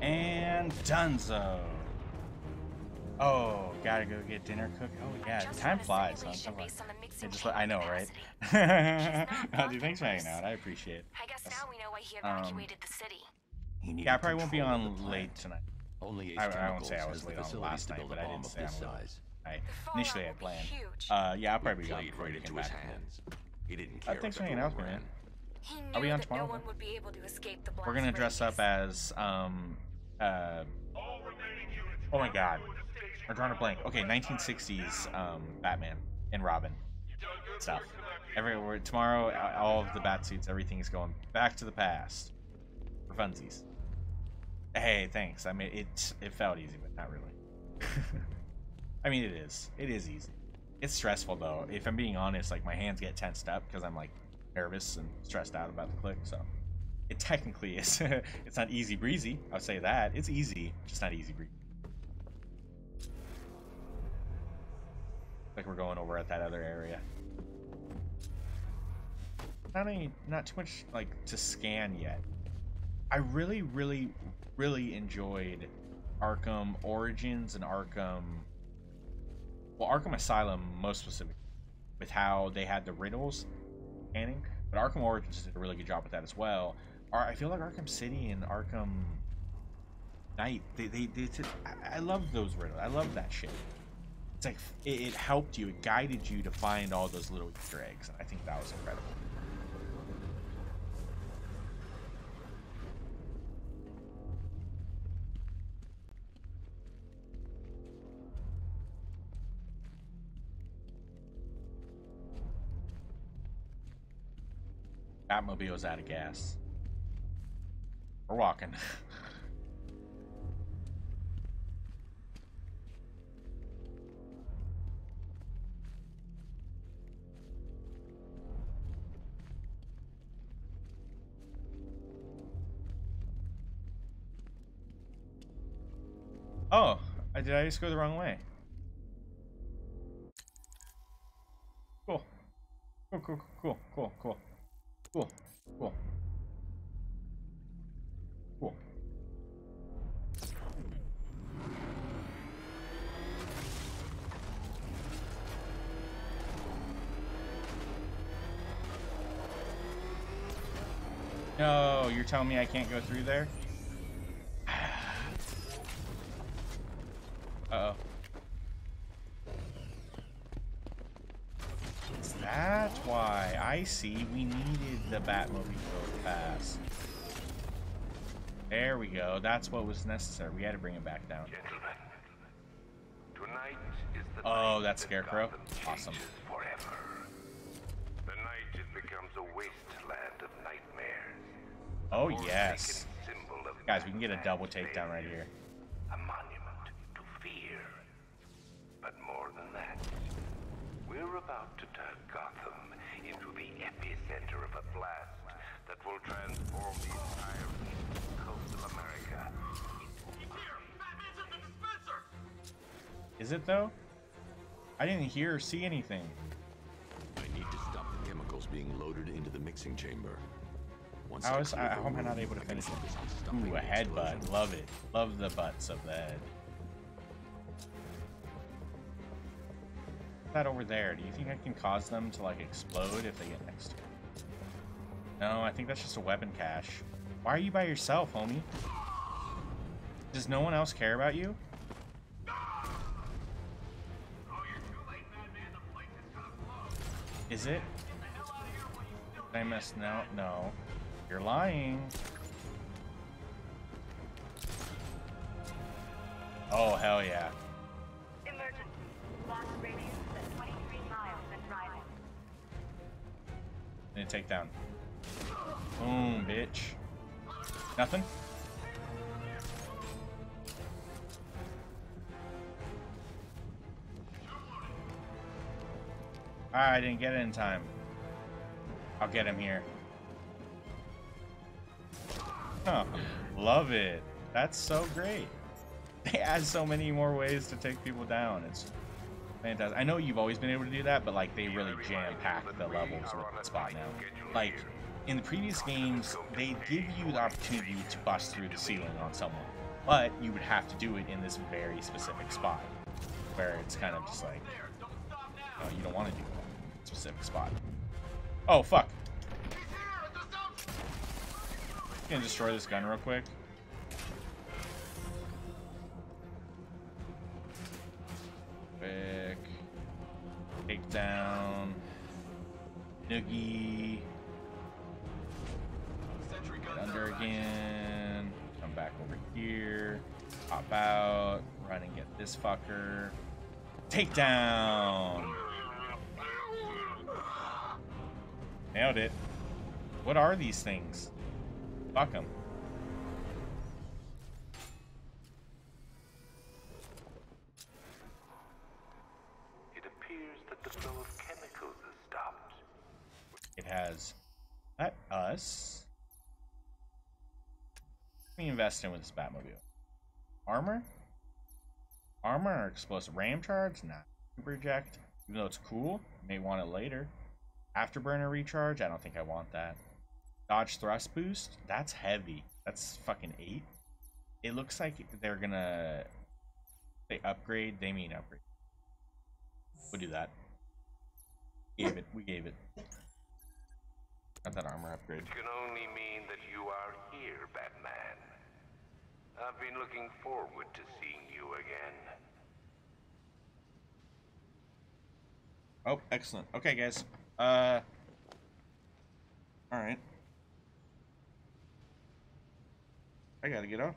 And Dunzo. Dinner cooked. Oh yeah, time flies. huh? Time flies. It just, I know, right? oh, dude, thanks for hanging out. I appreciate it. I guess now we know why he Um, evacuated the city. Yeah, I probably won't be on late tonight. Only I, I won't say I was late on last night, but a I bomb didn't say I this would. size. I initially had planned. Uh, yeah, I'll probably be on before right you into his back. hands. He didn't Uh, thanks for hanging out world with me, man. ran. He I'll be knew on that no tomorrow. one would be able to escape the We're gonna dress up as um uh. Oh my God, we're drawing a blank. Okay, 1960s um Batman and Robin stuff. Everywhere tomorrow, all of the bat suits, everything is going back to the past for funsies. Hey, thanks. I mean, it it felt easy, but not really. I mean, it is. It is easy. It's stressful though. If I'm being honest, like my hands get tensed up because I'm like nervous and stressed out about the click. So it technically is. it's not easy breezy. I'll say that. It's easy, just not easy breezy. Like we're going over at that other area. Not any, not too much like to scan yet. I really, really, really enjoyed Arkham Origins and Arkham. Well, Arkham Asylum most specifically, with how they had the riddles scanning. But Arkham Origins did a really good job with that as well. I feel like Arkham City and Arkham Knight, they they, they I love those riddles. I love that shit. It's like it, it helped you, it guided you to find all those little Easter eggs. I think that was incredible. Batmobile's out of gas. We're walking. oh, did I just go the wrong way? Cool. Cool, cool, cool, cool, cool. Cool, cool. Cool. No, you're telling me I can't go through there? Uh-oh. Is that why? I see. We needed the Batmobile to pass. There we go. That's what was necessary. We had to bring it back down. Tonight is the Oh, that's Scarecrow? Awesome. forever. The night it becomes a wasteland of nightmares. Oh, yes. Guys, we can get a double takedown right here. Is it though? I didn't hear or see anything. I need to stop the chemicals being loaded into the mixing chamber. Once How I is clear I, the how am I not able to finish it? focus on stopping Ooh, a headbutt. Love it. Love the butts of the head. That over there? Do you think I can cause them to like explode if they get next to it? No, I think that's just a weapon cache. Why are you by yourself, homie? Does no one else care about you? Is it? Did I miss no no. You're lying. Oh hell yeah. Emergency. Blast radius at 23 miles and rising. And take down. Boom, bitch. Nothing? Ah, I didn't get it in time. I'll get him here. Huh. Love it. That's so great. They add so many more ways to take people down. It's fantastic. I know you've always been able to do that, but like they really jam pack the levels with spot now. Like in the previous games, they give you the opportunity to bust through the ceiling on someone, but you would have to do it in this very specific spot, where it's kind of just like, you don't want to do that specific spot. Oh fuck! Gonna destroy this gun real quick. Quick. Take down. Noogie. Get under again. Come back over here. Pop out. Run and get this fucker. Take down. Nailed it. What are these things? Fuck them. It appears that the flow of chemicals has stopped. It has. Let us. Let me invest in with this Batmobile. Armor? Armor or explosive ram charge? Nah. Super eject. Even though it's cool, you may want it later. Afterburner recharge? I don't think I want that. Dodge thrust boost? That's heavy. That's fucking eight. It looks like they're gonna. They upgrade. They mean upgrade. We'll do that. Gave it. We gave it. Got that armor upgrade. It can only mean that you are here, Batman. I've been looking forward to seeing you again. Oh, excellent. Okay, guys. Uh. All right. I gotta get off.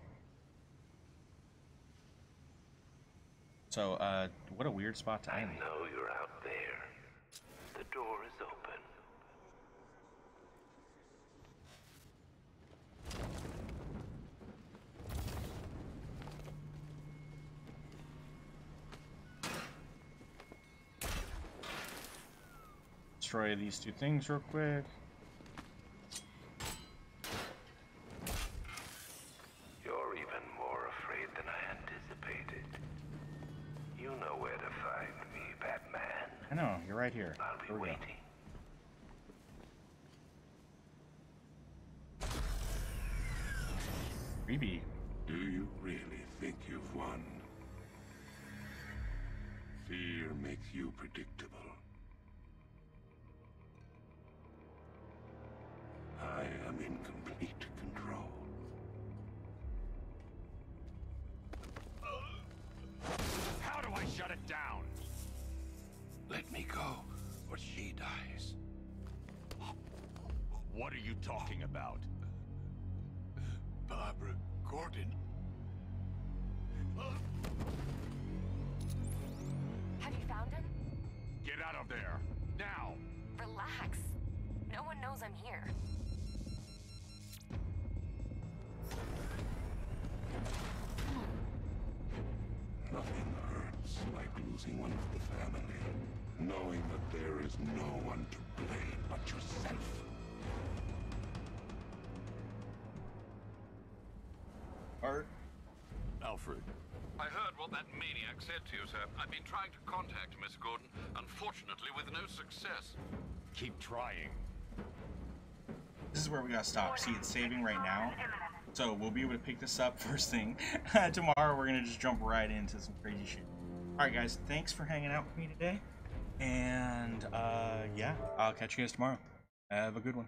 So, uh, what a weird spot to I end. know you're out there. The door is open. Destroy these two things real quick. You're even more afraid than I anticipated. You know where to find me, Batman. I know, you're right here. I'll be Here we go. Down? Let me go, or she dies. What are you talking about? Barbara Gordon. What that maniac said to you, sir. I've been trying to contact Miss Gordon, unfortunately with no success. Keep trying. This is where we gotta stop. See, it's saving right now. So we'll be able to pick this up first thing. Tomorrow we're gonna just jump right into some crazy shit. Alright guys, thanks for hanging out with me today. And uh yeah, I'll catch you guys tomorrow. Have a good one.